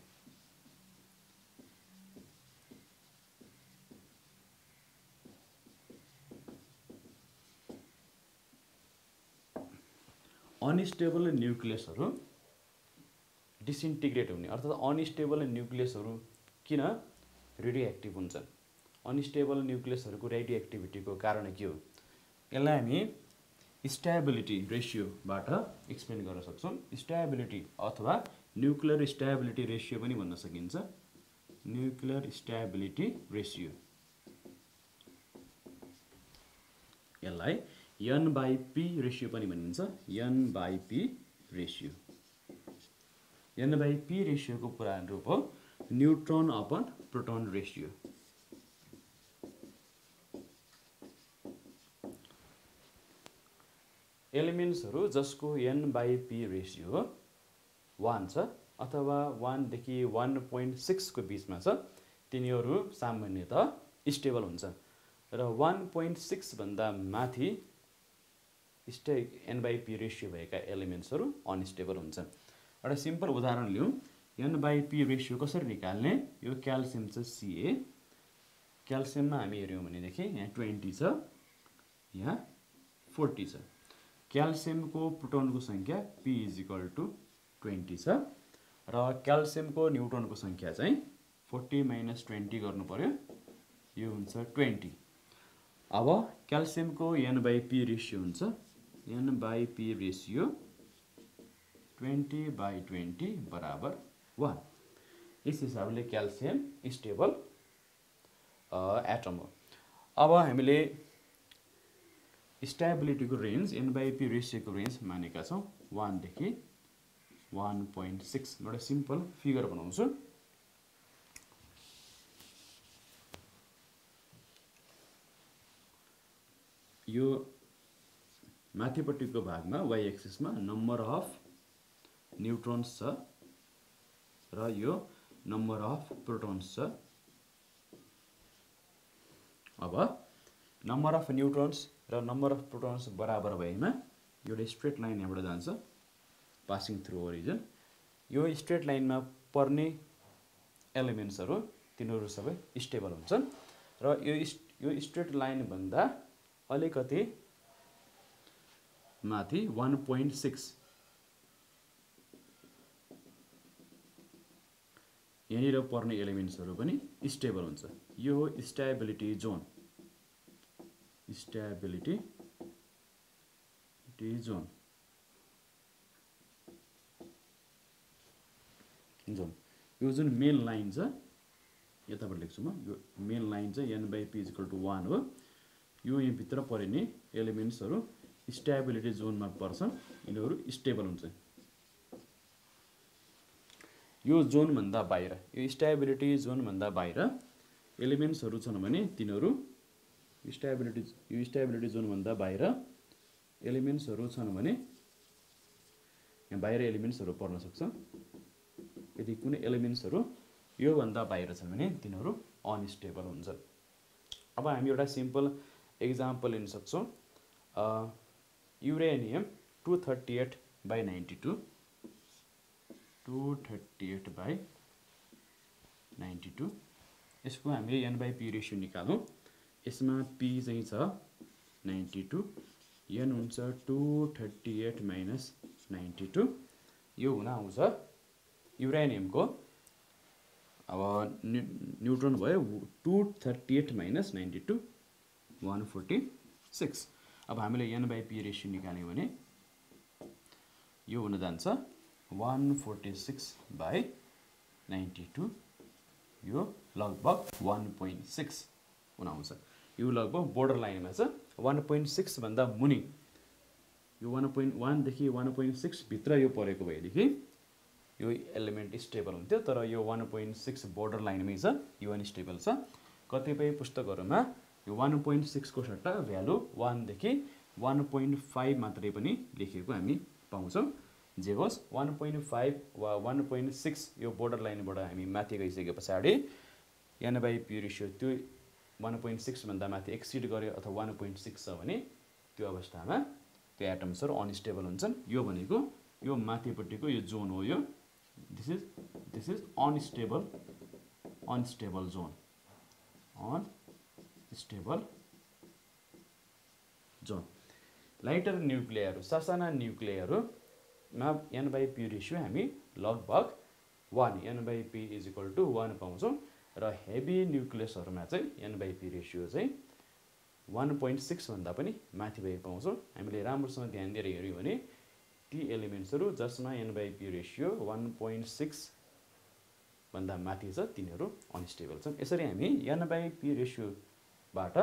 unstable न्युक्लियसहरू डिसइन्टिग्रेट हुने अर्थात् अनस्टेबल न्युक्लियसहरू किन? रेडियो एक्टिभ हुन्छन्। अनस्टेबल न्युक्लियसहरूको रेडियो एक्टिभिटीको कारण के हो? यसलाई हामी स्ट्याबिलिटी रेसियोबाट एक्सप्लेन गर्न सक्छौँ। स्ट्याबिलिटी अथवा न्युक्लियर स्ट्याबिलिटी रेसियो पनि भन्न सकिन्छ। न्युक्लियर स्ट्याबिलिटी रेसियो यसलाई एन बाई पी रेसियो पनि भनिन्छ। N by P ratio N by P रेसियोको पुरानो रूप हो न्युट्रोन अपन प्रोटोन रेसियो एलिमेन्ट्सहरू जसको N by P ratio one छ अथवा वानदेखि वान पोइन्ट सिक्सको बिचमा छ तिनीहरू सामान्यतः स्टेबल हुन्छ। र वान पोइन्ट सिक्सभन्दा माथि stay N by P ratio भएका एलिमेन्ट्सहरू अनस्टेबल हुन्छन् एउटा सिम्पल उदाहरण लिउँ। एन बाई पी रेसियो कसरी निकाल्ने? यो क्याल्सियम छ सिए क्याल्सियममा हामी हेऱ्यौँ भनेदेखि यहाँ ट्वेन्टी छ यहाँ फोर्टी छ। क्याल्सियमको प्रोटोनको सङ्ख्या P is equal to twenty छ र क्याल्सियमको न्युट्रोनको सङ्ख्या चाहिँ फोर्टी माइनस ट्वेन्टी गर्नु पऱ्यो यो हुन्छ ट्वेन्टी। अब क्याल्सियमको एन बाई पी रेसियो हुन्छ। N by P ratio twenty by twenty बराबर वान यस हिसाबले क्याल्सियम स्टेबल एटम हो अब हामीले स्टेबिलिटीको रेन्ज एन बाई पी रेसियोको रेन्ज मानेका छौँ। वानदेखि वान पोइन्ट सिक्स एउटा सिम्पल फिगर बनाउँछु। यो माथिपट्टिको भागमा वाइ एक्सिसमा नम्बर अफ न्युट्रोन्स छ। र यो नम्बर अफ प्रोटोन्स छ। अब नम्बर अफ न्युट्रोन्स र नम्बर अफ प्रोटोन्स बराबर भएमा एउटा स्ट्रेट लाइन यहाँबाट जान्छ पासिङ थ्रु ओरिजन यो स्ट्रेट लाइनमा पर्ने एलिमेन्ट्सहरू तिनीहरू सबै स्टेबल हुन्छन् र यो यो स्ट्रेट लाइनभन्दा अलिकति माथि वान पोइन्ट सिक्स यहाँनिर पर्ने एलिमेन्ट्सहरू पनि स्टेबल हुन्छ। यो हो stability zone. Stability zone. Zone. यो जुन मेन लाइन छ यताबाट लेख्छु म। यो मेन लाइन चाहिँ N by P equal to one हो। यो यहाँभित्र परिने एलिमेन्ट्सहरू स्ट्याबिलिटी जोनमा पर्छन्। यिनीहरू स्टेबल हुन्छ। यो जोनभन्दा बाहिर यो स्ट्याबिलिटी जोनभन्दा बाहिर एलिमेन्ट्सहरू छन् भने तिनीहरू स्ट्याबिलिटी यो स्ट्याबिलिटी जोनभन्दा बाहिर एलिमेन्ट्सहरू छन् भने यहाँ बाहिर एलिमेन्ट्सहरू पर्न सक्छ। यदि कुनै एलिमेन्ट्सहरू योभन्दा बाहिर छन् भने तिनीहरू अनस्टेबल हुन्छन्। अब हामी एउटा सिम्पल इक्जाम्पल लिन सक्छौँ। Uranium two thirty eight by ninety two two thirty eight by ninety two यसको हामीले एन बाई पी रेसियो निकालौँ। यसमा पी चाहिँ छ नाइन्टी टू एन हुन्छ two thirty eight minus ninety two यो हुन आउँछ युरानियमको अब न्यु न्युट्रोन भयो two thirty eight minus ninety two one forty six अब हामीले एन बाई पी रेसियो निकाल्यौँ भने यो हुन जान्छ one forty six by ninety two यो लगभग वान पोइन्ट सिक्स हुन आउँछ यो लगभग बोर्डर लाइनमा छ। वान पोइन्ट सिक्सभन्दा मुनि। यो वान पोइन्ट वानदेखि वान पोइन्ट सिक्सभित्र यो परेको भएदेखि यो एलिमेन्ट स्टेबल हुन्थ्यो तर यो वान पोइन्ट सिक्स बोर्डर लाइनमै छ यो अनस्टेबल छ। कतिपय पुस्तकहरूमा यो वान पोइन्ट सिक्सको सट्टा भ्यालु वानदेखि वान पोइन्ट फाइभ मात्रै पनि लेखिएको हामी पाउँछौँ। जे होस् वान पोइन्ट फाइभ वा वान पोइन्ट सिक्स यो बोर्डर लाइनबाट हामी माथि गइसके पछाडि एन बाई पी रेसियो त्यो वान पोइन्ट सिक्सभन्दा माथि एक्सिड गर्यो अथवा वान पोइन्ट सिक्स छ भने त्यो अवस्थामा त्यो एटम्सहरू अनस्टेबल हुन्छन्। यो भनेको यो माथिपट्टिको यो जोन हो यो। This is this is unstable unstable zone unstable zone lighter न्युक्लियरहरू सासाना न्युक्लियरहरूमा एन बाई पी रेसियो हामी लगभग one N by P is equal to one पाउँछौँ र हेभी न्युक्लियसहरूमा चाहिँ एन बाई पी रेसियो चाहिँ वान पोइन्ट सिक्सभन्दा पनि माथि भएको पाउँछौँ। हामीले राम्रोसँग ध्यान दिएर हेऱ्यौँ भने ती एलिमेन्ट्सहरू जसमा N by P ratio one point सिक्सभन्दा माथि छ तिनीहरू अनस्टेबल छन्। यसरी हामी एन बाई पी रेसियोबाट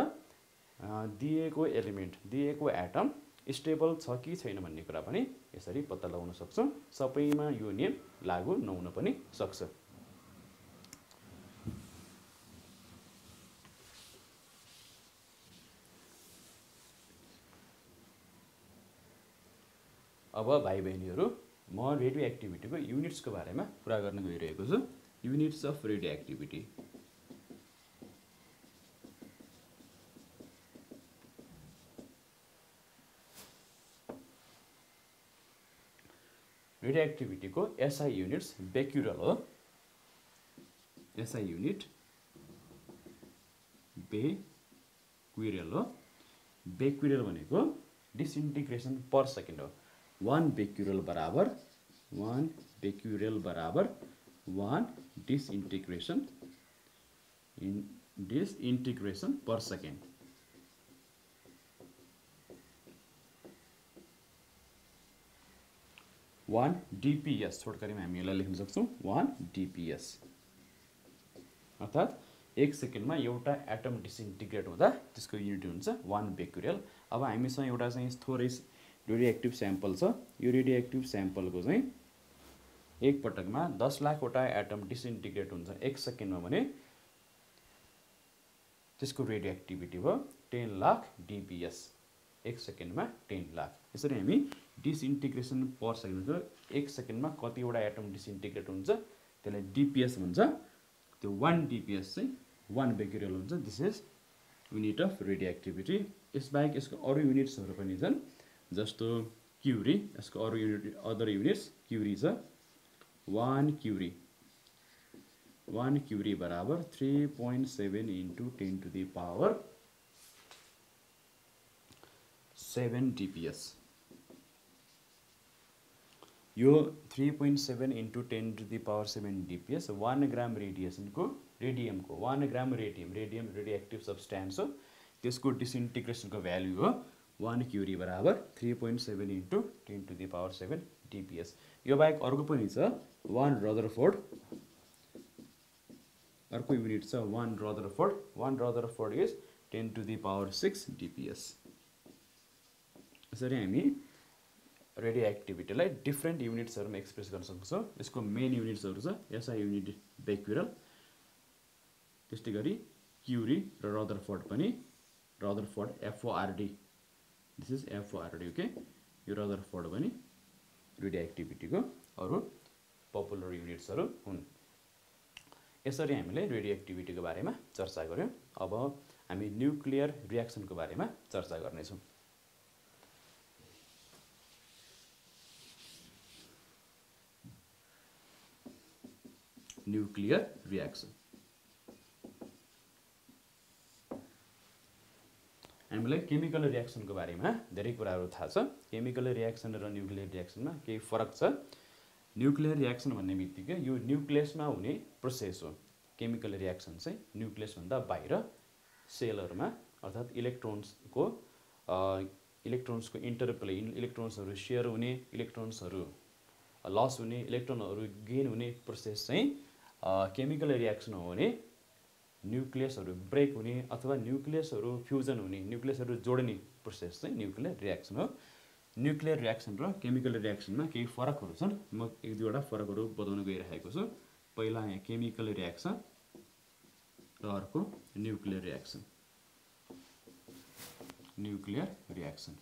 दिएको एलिमेन्ट दिएको एटम स्टेबल छ कि छैन भन्ने कुरा पनि यसरी पत्ता लगाउन सक्छौँ। सबैमा यो नियम लागु नहुन पनि सक्छ। अब भाइ बहिनीहरू म रेडियो एक्टिभिटीको युनिट्सको बारेमा कुरा गर्न गइरहेको छु। युनिट्स अफ रेडियो एक्टिभिटी रेडियो एक्टिभिटीको एसआई युनिट्स बेक्युरल हो एसआई युनिट बेक्युरल हो बेक्युरल भनेको डिसइन्टिग्रेसन पर सेकेन्ड हो वान बेक्युरल बराबर वान बेक्युरल बराबर one disintegration in disintegration per second one DPS छोटकरीमा हामी यसलाई लेख्न सक्छौँ। वान डिपिएस अर्थात् एक सेकेन्डमा एउटा एटम डिसइन्टिग्रेट हुँदा त्यसको युनिट हुन्छ वान बेक्युरियल। अब हामीसँग एउटा चाहिँ थोरै रेडियो एक्टिभ स्याम्पल छ। यो रेडियो एक्टिभ स्याम्पलको चाहिँ एक पटकमा दस लाखवटा एटम डिसइन्टिग्रेट हुन्छ एक सेकेन्डमा भने त्यसको रेडियो एक्टिभिटी भयो टेन लाख डिपिएस एक सेकेन्डमा टेन लाख। यसरी हामी डिसइन्टिग्रेसन पर सेकेन्ड एक सेकेन्डमा कतिवटा एटम डिसइन्टिग्रेट हुन्छ? त्यसलाई डिपिएस भन्छ। त्यो वान डिपिएस चाहिँ वान बेक्युरियल हुन्छ। This is unit of radioactivity यसबाहेक यसको अरू युनिट्सहरू पनि छन्। जस्तो क्युरी यसको अरू युनिट अदर युनिट्स क्युरी छ। One curie. वान क्युरी बराबर three point seven into ten to the power seven DPS यो three point seven into ten to the power seven DPS one gram रेडिएसनको रेडियमको one gram radium radium radioactive substance हो त्यसको डिसइन्टिग्रेसनको value हो one curie बराबर three point seven into ten to the power seven DPS यो बाहेक अर्को पनि छ वान रदरफोर्ड अर्को युनिट छ one Rutherford one Rutherford is ten to the power six DPS यसरी हामी रेडियो एक्टिभिटीलाई डिफ्रेन्ट युनिट्सहरूमा एक्सप्रेस गर्न सक्छौँ यसको मेन युनिट्सहरू छ एसआई युनिट बेक्युरल त्यस्तै गरी क्युरी र रदरफोर्ड पनि। Rutherford FORD this is FORD okay यो रदर फोर्ड पनि रेडियो एक्टिभिटीको अरू पपुलर युनिट्सहरू हुन्। यसरी हामीले रेडियो एक्टिभिटीको बारेमा चर्चा गऱ्यौँ। अब हामी न्युक्लियर रियाक्सनको बारेमा चर्चा गर्नेछौँ। न्युक्लियर रियाक्सन हामीलाई केमिकल रियाक्सनको बारेमा धेरै कुराहरू थाहा छ। केमिकल रियाक्सन र न्युक्लियर रियाक्सनमा केही फरक छ। न्युक्लियर रियाक्सन भन्ने बित्तिकै यो न्युक्लियसमा हुने प्रोसेस हो। केमिकल रियाक्सन चाहिँ न्युक्लियसभन्दा बाहिर सेलहरूमा अर्थात् इलेक्ट्रोन्सको इलेक्ट्रोन्सको इन्टरप्ले इलेक्ट्रोन्सहरू सेयर हुने इलेक्ट्रोन्सहरू लस हुने इलेक्ट्रोनहरू गेन हुने प्रोसेस चाहिँ केमिकल रियाक्सन हो भने न्युक्लियसहरू ब्रेक हुने अथवा न्युक्लियसहरू फ्युजन हुने न्युक्लियसहरू जोड्ने प्रोसेस चाहिँ न्युक्लियर रियाक्सन हो न्युक्लियर रियाक्सन र केमिकल रियाक्सनमा केही फरकहरू छन् म एक दुईवटा फरकहरू बताउन गइरहेको छु पहिला यहाँ केमिकल रियाक्सन र अर्को nuclear reaction nuclear reaction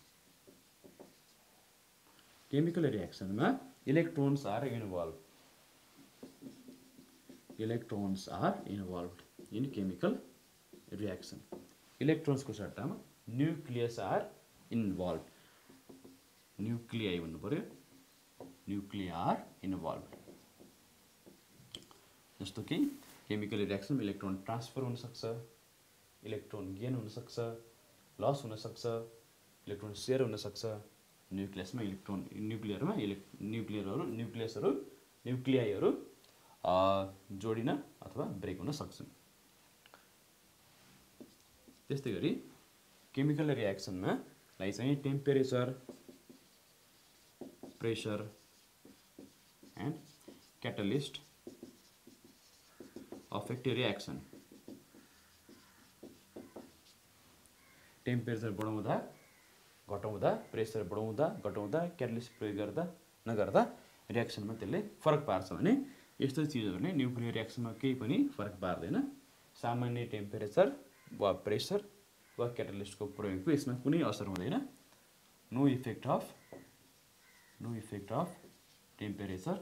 chemical रियाक्सनमा electrons are involve electrons are involve in chemical reaction इलेक्ट्रोन्सको सट्टामा न्युक्लियस आर इन्भल्भ न्युक्लियाई भन्नु पऱ्यो न्युक्लियर इन्भल्भ जस्तो कि केमिकल रियाक्सनमा इलेक्ट्रोन ट्रान्सफर हुनसक्छ इलेक्ट्रोन गेन हुनसक्छ लस हुनसक्छ इलेक्ट्रोन सेयर हुनसक्छ न्युक्लियसमा इलेक्ट्रोन न्युक्लियरमा इलेक् न्युक्लियरहरू न्युक्लियसहरू न्युक्लियाईहरू जोडिन अथवा ब्रेक हुन सक्छन्। त्यस्तै गरी केमिकल रियाक्सनमा लाई चाहिँ temperature pressure and catalyst affect reaction. Temperature बढाउँदा घटाउँदा प्रेसर बढाउँदा घटाउँदा क्याटलिस्ट प्रयोग गर्दा नगर्दा रियाक्सनमा त्यसले फरक पार्छ भने यस्तो चिजहरूले न्युक्लियर रियाक्सनमा केही पनि फरक पार्दैन। सामान्य टेम्परेचर वा प्रेसर वा क्याटालिस्टको प्रयोगको यसमा कुनै असर हुँदैन। No effect of no effect of temperature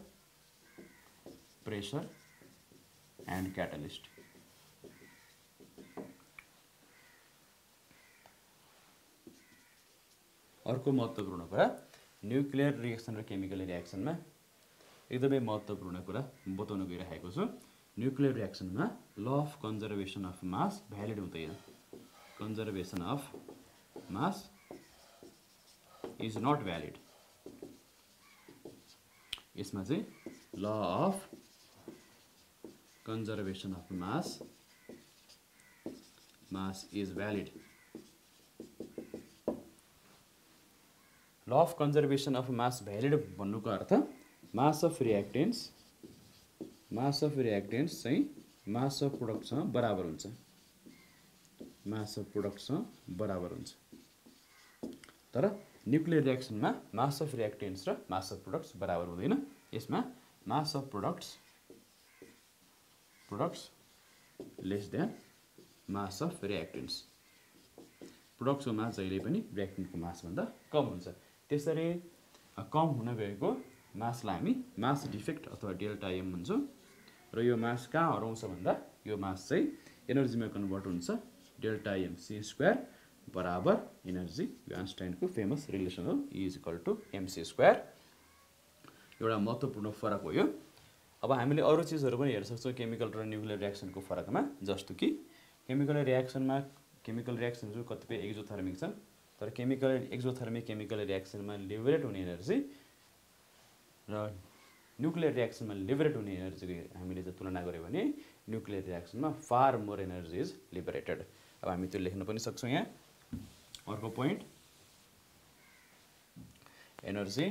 pressure and catalyst अर्को महत्त्वपूर्ण कुरा न्युक्लियर रिएक्सन र केमिकल रियाक्सनमा एकदमै महत्त्वपूर्ण कुरा बताउन गइरहेको छु। Nuclear रियाक्सनमा law of conservation of mass valid हुँदैन। Conservation of mass is not valid यसमा चाहिँ law of conservation of mass mass is valid law of conservation of mass valid भन्नुको अर्थ mass of reactants mass of reactants चाहिँ mass of प्रोडक्टसँग बराबर हुन्छ। Mass of प्रोडक्टसँग बराबर हुन्छ। तर न्युक्लियर रियाक्सनमा मास अफ रियाक्टेन्स र मास अफ प्रोडक्ट्स बराबर हुँदैन। यसमा mass of products products less than mass of reactants प्रोडक्ट्सको मास जहिले पनि रियाक्टेन्टको मासभन्दा कम हुन्छ। त्यसरी कम हुन गएको मासलाई हामी मास डिफेक्ट अथवा डेल्टा एम भन्छौँ। र यो मास कहाँ हराउँछ भन्दा यो मास चाहिँ एनर्जीमा कन्भर्ट हुन्छ। डेल्टा एम सी स्क्वायर बराबर एनर्जी यो आइन्स्टाइनको फेमस रिलेसन हो। Is equal to M C square एउटा महत्त्वपूर्ण फरक हो यो। अब हामीले अरू चिजहरू पनि हेर्न सक्छौँ केमिकल र न्युक्लियर रियाक्सनको फरकमा जस्तो कि केमिकल रियाक्सनमा केमिकल रियाक्सनहरू कतिपय एक्जोथर्मिक छन् तर केमिकल एक्जोथर्मिक केमिकल रियाक्सनमा लिबरेट हुने एनर्जी र न्युक्लियर रियाक्सनमा लिबरेट हुने एनर्जीको हामीले चाहिँ तुलना गऱ्यो भने nuclear रियाक्सनमा far more energy is liberated अब हामी त्यो लेख्न पनि सक्छौँ यहाँ। अर्को पोइन्ट एनर्जी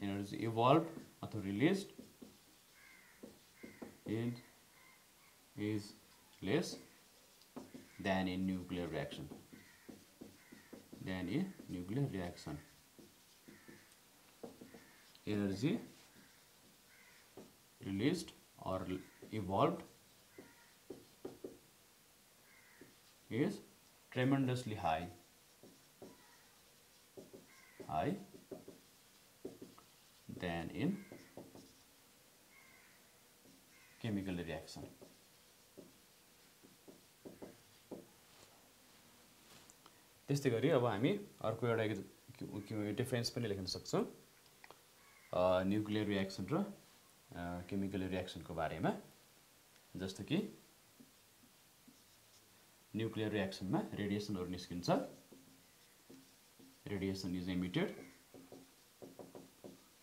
एनर्जी इभल्भ अथवा release is less than in nuclear reaction than a nuclear reaction. Energy released or evolved is tremendously high. High than in chemical reaction. त्यस्तै गरी अब हामी अर्को एउटा डिफ्रेन्स पनि लेख्न सक्छौँ। न्युक्लियर रियाक्सन र केमिकल रियाक्सनको बारेमा। जस्तो कि न्युक्लियर रियाक्सनमा रेडिएसनहरू निस्किन्छ। Radiation is emitted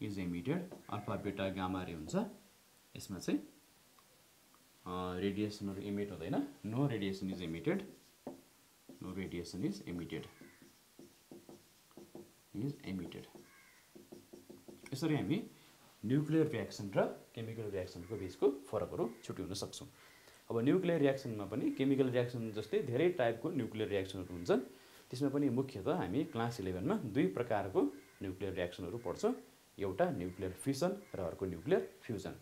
is emitted alpha beta gamma ray हुन्छ। यसमा चाहिँ रेडिएसनहरू इमिट हुँदैन। No radiation is emitted no radiation is emitted is emitted यसरी हामी न्युक्लियर रियाक्सन र केमिकल रियाक्सनको बिचको फरकहरू छुट्याउन सक्छौँ। अब न्युक्लियर रियाक्सनमा पनि केमिकल रियाक्सन जस्तै धेरै टाइपको न्युक्लियर रियाक्सनहरू हुन्छन्। त्यसमा पनि मुख्यतः हामी क्लास इलेभेनमा दुई प्रकारको न्युक्लियर रियाक्सनहरू पढ्छौँ। एउटा न्युक्लियर फिसन र अर्को nuclear fusion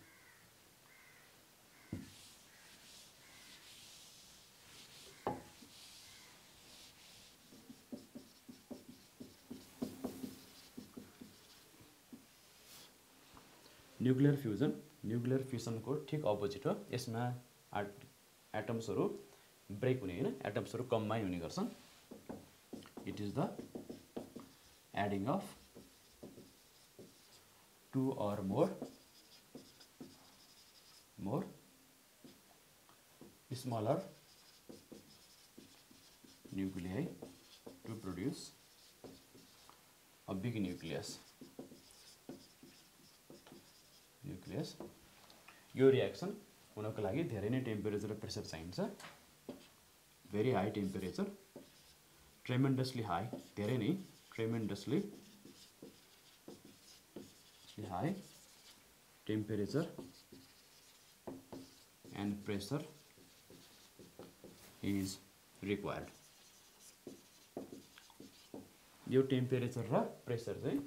nuclear fusion nuclear फ्युजनको ठिक अपोजिट हो। यसमा एटम्सहरू ब्रेक हुने होइन। एटम्सहरू कम्बाइन हुने गर्छन्। It is the adding of two or more more smaller nuclei to produce a big nucleus. Nucleus. यो रियाक्सन हुनको लागि धेरै नै टेम्परेचर र प्रेसर चाहिन्छ। Very high temperature tremendously high धेरै नै tremendously high temperature and pressure is required यो टेम्परेचर र प्रेसर चाहिँ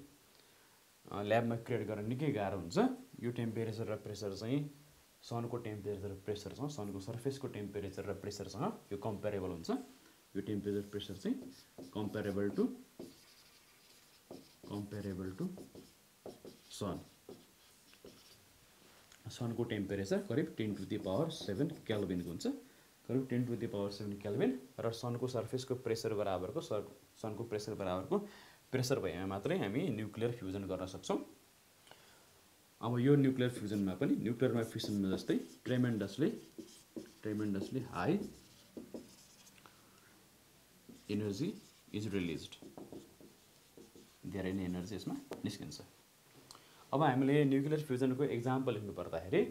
ल्याबमा क्रिएट गर्न निकै गाह्रो हुन्छ। यो टेम्परेचर र प्रेसर चाहिँ सनको टेम्परेचर र प्रेसरसँग सनको सर्फेसको टेम्परेचर र प्रेसरसँग यो कम्पेरेबल हुन्छ। यो टेम्परेचर प्रेसर चाहिँ comparable to comparable to sun सनको temperature करिब ten to the power seven क्यालभिनको हुन्छ। करिब ten to the power seven kelvin र सनको सर्फेसको प्रेसर बराबरको सर सनको प्रेसर बराबरको प्रेसर भएमा मात्रै हामी न्युक्लियर फ्युजन गर्न सक्छौँ। अब यो न्युक्लियर फ्युजनमा पनि न्युक्लियरमा फ्युजनमा जस्तै tremendously tremendously high energy is release धेरै नै एनर्जी यसमा निस्किन्छ। अब हामीले न्युक्लियर फ्युजनको इक्जाम्पल लेख्नु पर्दाखेरि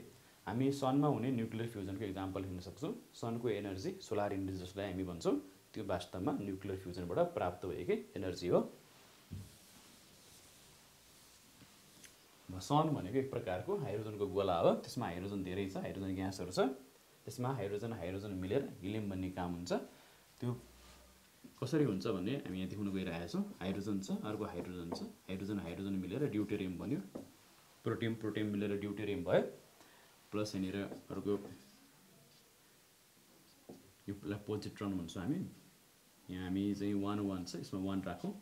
हामी सनमा हुने न्युक्लियर फ्युजनको इक्जाम्पल लिन सक्छौँ। सनको एनर्जी सोलार इन्डिज जसलाई हामी भन्छौँ त्यो वास्तवमा न्युक्लियर फ्युजनबाट प्राप्त भएकै एनर्जी हो। सन भनेको एक प्रकारको हाइड्रोजनको गोला हो। त्यसमा हाइड्रोजन धेरै छ हाइड्रोजन ग्यासहरू छ। त्यसमा हाइड्रोजन हाइड्रोजन मिलेर हिलियम बन्ने काम हुन्छ। त्यो कसरी हुन्छ भने हामी यहाँ देखाउनु गइरहेको छौँ। हाइड्रोजन छ अर्को हाइड्रोजन छ। हाइड्रोजन हाइड्रोजन मिलेर ड्युटेरियम बन्यो। प्रोटियम प्रोटियम मिलेर ड्युटेरियम भयो। प्लस यहाँनिर अर्को योलाई पोजिट्रन भन्छौँ हामी। यहाँ हामी चाहिँ वान वान छ यसमा वान राखौँ।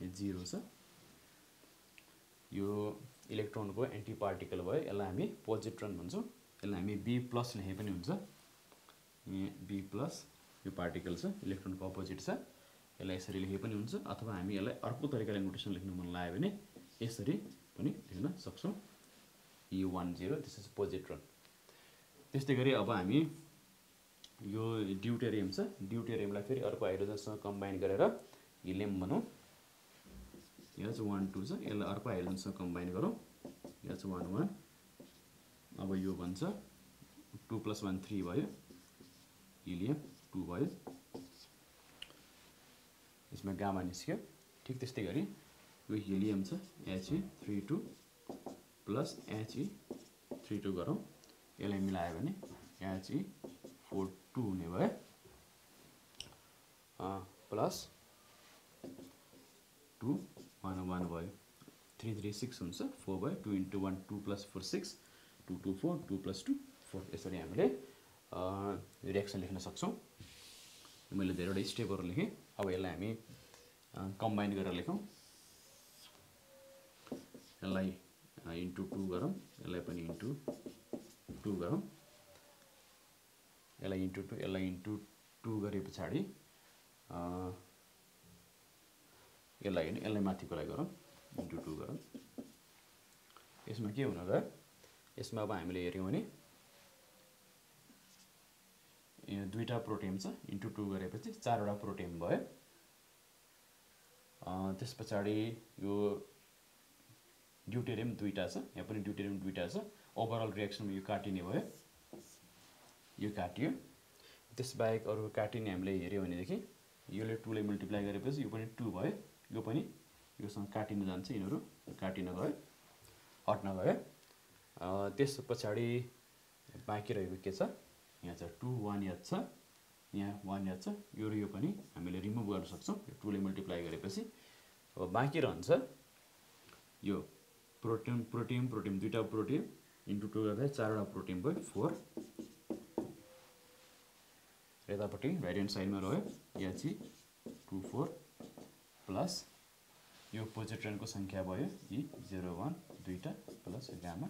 यहाँ जिरो छ। यो इलेक्ट्रोनको एन्टी पार्टिकल भयो यसलाई हामी पोजिट्रन भन्छौँ। यसलाई हामी बी प्लस लेखे पनि हुन्छ। बी प्लस यो पार्टिकल छ इलेक्ट्रोनको अपोजिट छ। यसलाई यसरी लेखे पनि हुन्छ अथवा हामी यसलाई अर्को तरिकाले नोटेसन लेख्नु मन लाग्यो भने यसरी पनि लेख्न सक्छौँ। U one zero is positron त्यस्तै गरी अब हामी यो ड्युटेरियम छ ड्युटेरियमलाई फेरि अर्को हाइड्रोजनसँग कम्बाइन गरेर हिलियम भनौँ। यहाँ चाहिँ वान टू छ यसलाई अर्को हाइड्रोजनसँग कम्बाइन गरौँ यहाँ चाहिँ वान वान अब यो भन्छ टू प्लस वान थ्री भयो. हिलियम टू भयो. यसमा गामा निस्क्यो ठिक त्यस्तै गरी। यो हिलियम छ HE three two plus HE three two गरौँ। यसलाई मिलायो भने चाहिँ फोर टू हुने भयो। प्लस टू वान वान भयो। थ्री थ्री सिक्स हुन्छ। फोर भयो। Two into one two plus four six. Two two four two plus two four. यसरी हामीले रियाक्सन लेख्न सक्छौँ। मैले धेरैवटा स्टेपहरू लेखेँ। अब यसलाई हामी कम्बाइन गरेर लेखौँ। यसलाई इन्टु टू गरौँ। यसलाई पनि इन्टु टू गरौँ। यसलाई इन्टु टू यसलाई इन्टु टू गरे पछाडि यसलाई होइन यसलाई माथिकोलाई गरौँ इन्टु टू गरौँ। यसमा के हुन गयो यसमा अब हामीले हेऱ्यौँ भने दुईवटा प्रोटिन छ इन्टु टू गरेपछि चारवटा प्रोटिन भयो। त्यस पछाडि यो ड्युटेरियम दुईवटा छ यहाँ पनि ड्युटेरियम दुईवटा छ। ओभरअल रिएक्सनमा यो काटिने भयो। यो काटियो। त्यसबाहेक अरू काटिने हामीले हेऱ्यौँ भनेदेखि योले टूले मल्टिप्लाई गरेपछि यो पनि टू भयो। यो पनि योसँग काटिन जान्छ यिनीहरू काटिन गयो हट्न गयो। त्यस पछाडि बाँकी रहेको के छ? यहाँ चाहिँ टु वान याद छ। यहाँ वान याद छ। यो र यो पनि हामीले रिमुभ गर्न सक्छौँ। यो टूले मल्टिप्लाई गरेपछि। अब बाँकी रहन्छ यो प्रोटिन प्रोटिन प्रोटिन दुईवटा प्रोटिन इन्टु टू गर्दा चारवटा प्रोटिन भयो फोर यतापट्टि राइट ह्यान्ड साइडमा रह्यो। यहाँ चाहिँ टु फोर प्लस यो पोजिट्रोनको सङ्ख्या भयो यी जिरो वान दुईवटा प्लस गामा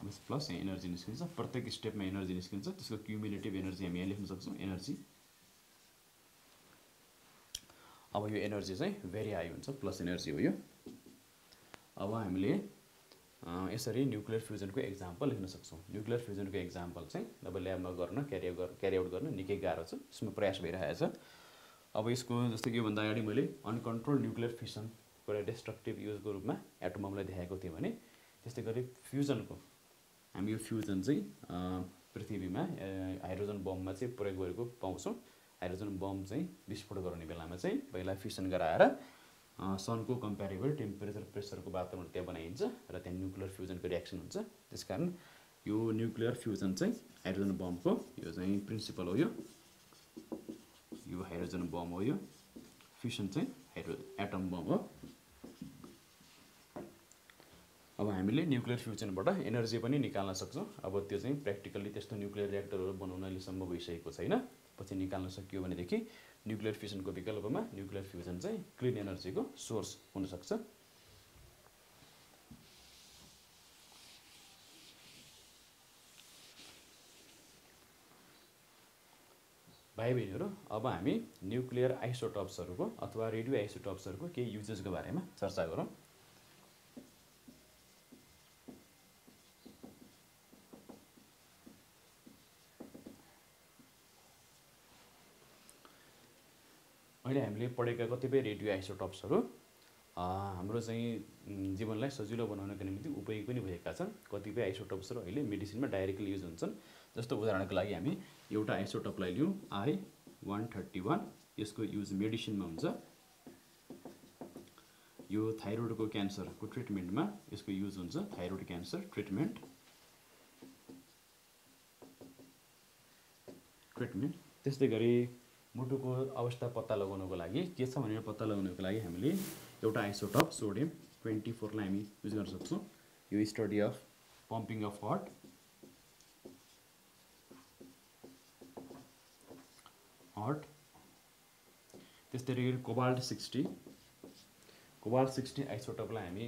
प्लस यहाँ एनर्जी निस्किन्छ। प्रत्येक स्टेपमा एनर्जी निस्किन्छ। त्यसको क्युमुलेटिभ एनर्जी हामी यहाँ लेख्न सक्छौँ एनर्जी अब यो एनर्जी चाहिँ भेरी हाई हुन्छ प्लस एनर्जी हो यो। अब हामीले यसरी न्युक्लियर फ्युजनको एक्जाम्पल लेख्न सक्छौँ। न्युक्लियर फ्युजनको एक्जाम्पल चाहिँ अब ल्याबमा गर्न क्यारी क्यारी आउट गर्न निकै गाह्रो छ। यसमा प्रयास भइरहेको छ। अब यसको जस्तो कि योभन्दा अगाडि मैले अनकन्ट्रोल न्युक्लियर फ्युसनको एउटा डिस्ट्रक्टिभ युजको रूपमा एटोममलाई देखाएको थिएँ भने त्यस्तै गरी फ्युजनको हामी यो फ्युजन चाहिँ पृथ्वीमा हाइड्रोजन बममा चाहिँ प्रयोग गरेको पाउँछौँ। हाइड्रोजन बम चाहिँ विस्फोट गराउने बेलामा चाहिँ पहिला फ्युसन गराएर सनको कम्पेरेबल टेम्परेचर प्रेसरको वातावरण त्यहाँ बनाइन्छ र त्यहाँ न्युक्लियर फ्युजनको रियाक्सन हुन्छ। त्यस कारण यो न्युक्लियर फ्युजन चाहिँ हाइड्रोजन बमको यो चाहिँ प्रिन्सिपल हो यो। यो हाइड्रोजन बम हो यो। फ्युसन चाहिँ हाइड्रो एटम बम हो। अब हामीले न्युक्लियर फ्युजनबाट एनर्जी पनि निकाल्न सक्छौँ। अब त्यो चाहिँ प्र्याक्टिकल्ली त्यस्तो न्युक्लियर रियाक्टरहरू बनाउन अहिलेसम्म भइसकेको छैन। पछि निकाल्न सकियो भनेदेखि न्युक्लियर फ्युजनको विकल्पमा न्युक्लियर फ्युजन चाहिँ क्लिन एनर्जीको सोर्स हुनसक्छ। भाइ बहिनीहरू अब हामी न्युक्लियर आइसोटप्सहरूको अथवा रेडियो आइसोटप्सहरूको केही युजेसको बारेमा चर्चा गरौँ। अहिले हामीले पढेका कतिपय रेडियो आइसोटप्सहरू हाम्रो चाहिँ जीवनलाई सजिलो बनाउनको निम्ति उपयोगी पनि भएका छन्। कतिपय आइसोटप्सहरू अहिले मेडिसिनमा डाइरेक्टली युज हुन्छन्। जस्तो उदाहरणको लागि हामी एउटा आइसोटपलाई लिउँ आई वान थर्टी वान यसको युज मेडिसिनमा हुन्छ। यो थाइरोइडको क्यान्सरको ट्रिटमेन्टमा यसको युज हुन्छ थाइरोइड क्यान्सर ट्रिटमेन्ट। ट्रिटमेन्ट। त्यस्तै गरी मुटुको अवस्था पत्ता लगाउनको लागि के छ भनेर पत्ता लगाउनको लागि हामीले एउटा आइसोटप सोडियम ट्वेन्टी फोरलाई हामी युज गर्न सक्छौँ। यो study of pumping of hot hot त्यस्तै गरी कोबाल्ट सिक्सटी कोबाल्ट सिक्सटी आइसोटपलाई हामी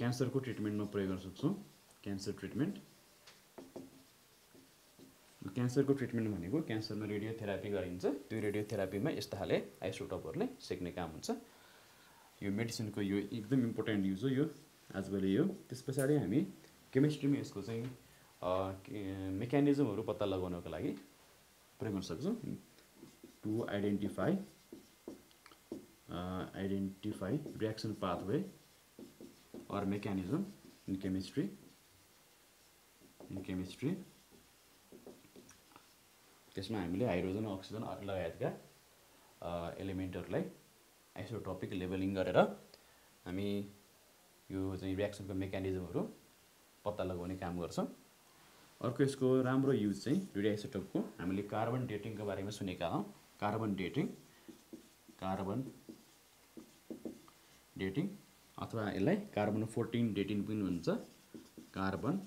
क्यान्सरको ट्रिटमेन्टमा प्रयोग गर्न सक्छौँ। Cancer treatment. क्यान्सरको ट्रिटमेन्ट भनेको क्यान्सरमा रेडियोथेरापी गरिन्छ। त्यो रेडियोथेरापीमा यस्तो खाले आइसोटपहरूले सेक्ने काम हुन्छ। यो मेडिसिनको यो एकदम इम्पोर्टेन्ट युज हो यो आजभोलि यो। त्यस पछाडि हामी केमिस्ट्रीमा यसको चाहिँ मेकानिजमहरू पत्ता लगाउनको लागि प्रयोग गर्न सक्छौँ। To identify identify reaction pathway or mechanism in chemistry. In chemistry. त्यसमा हामीले हाइड्रोजन अक्सिजन लगायतका एलिमेन्टहरूलाई आइसोटोपिक लेभलिङ गरेर हामी यो चाहिँ रियाक्सनको मेकानिजमहरू पत्ता लगाउने काम गर्छौँ। अर्को यसको राम्रो युज चाहिँ दुइटा आइसोटोपको हामीले कार्बन डेटिङको बारेमा सुनेका हौँ। कार्बन डेटिङ कार्बन डेटिङ अथवा यसलाई कार्बन फोर्टिन डेटिन पनि हुन्छ कार्बन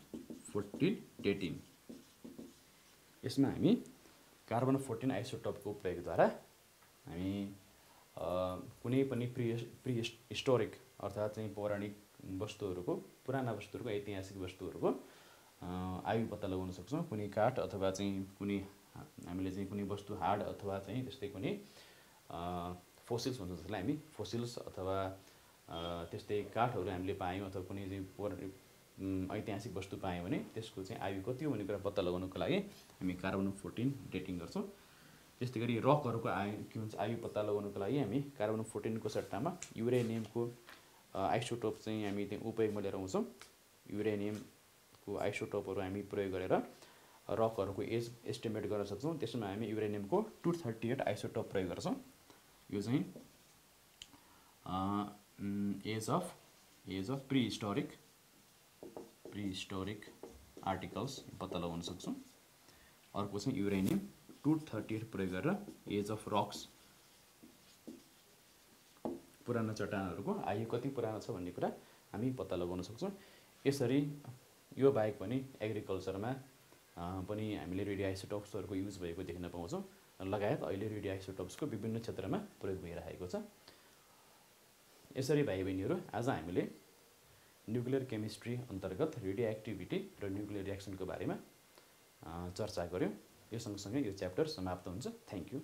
फोर्टिन डेटिन। यसमा हामी कार्बन फोर्टिन आइसोटपको प्रयोगद्वारा हामी कुनै पनि प्रि प्रि हिस्टोरिक अर्थात् चाहिँ पौराणिक वस्तुहरूको पुराना वस्तुहरूको ऐतिहासिक वस्तुहरूको आयु पत्ता लगाउन सक्छौँ। कुनै काठ अथवा चाहिँ कुनै हामीले चाहिँ कुनै वस्तु हार्ड अथवा चाहिँ त्यस्तै कुनै फोसिल्स भन्छ जसलाई हामी फोसिल्स अथवा त्यस्तै काठहरू हामीले पायौँ अथवा कुनै चाहिँ पर ऐतिहासिक वस्तु पायौँ भने त्यसको चाहिँ आयु कति हो भन्ने कुरा पत्ता लगाउनुको लागि हामी कार्बन फोर्टिन डेटिङ गर्छौँ। त्यस्तै गरी रकहरूको आयु के भन्छ आयु पत्ता लगाउनुको लागि हामी कार्बन फोर्टिनको सट्टामा युरेनियमको आइसोटोप चाहिँ हामी त्यहाँ उपयोगमा लिएर आउँछौँ। युरेनियमको आइसोटोपहरू हामी प्रयोग गरेर रकहरूको एज एस्टिमेट गर्न सक्छौँ। त्यसमा हामी युरेनियमको टु थर्टी एट आइसोटोप प्रयोग गर्छौँ। यो चाहिँ age of age of prehistoric prehistoric articles पत्ता लगाउन सक्छौँ। अर्को चाहिँ युरेनियम टु थर्टी एट प्रयोग गरेर एज अफ रक्स पुरानो चट्टानहरूको आयु कति पुरानो छ भन्ने कुरा हामी पत्ता लगाउन सक्छौँ। यसरी यो बाहेक पनि एग्रिकल्चरमा पनि हामीले रेडियो आइसोटप्सहरूको युज भएको देख्न पाउँछौँ। लगायत अहिले रेडियो आइसोटप्सको विभिन्न क्षेत्रमा प्रयोग भइरहेको छ। यसरी भाइ बहिनीहरू आज हामीले न्युक्लियर केमिस्ट्री अन्तर्गत रेडियो एक्टिभिटी र न्युक्लियर रियाक्सनको बारेमा चर्चा गऱ्यौँ। यो सँगसँगै यो च्याप्टर समाप्त हुन्छ। Thank you.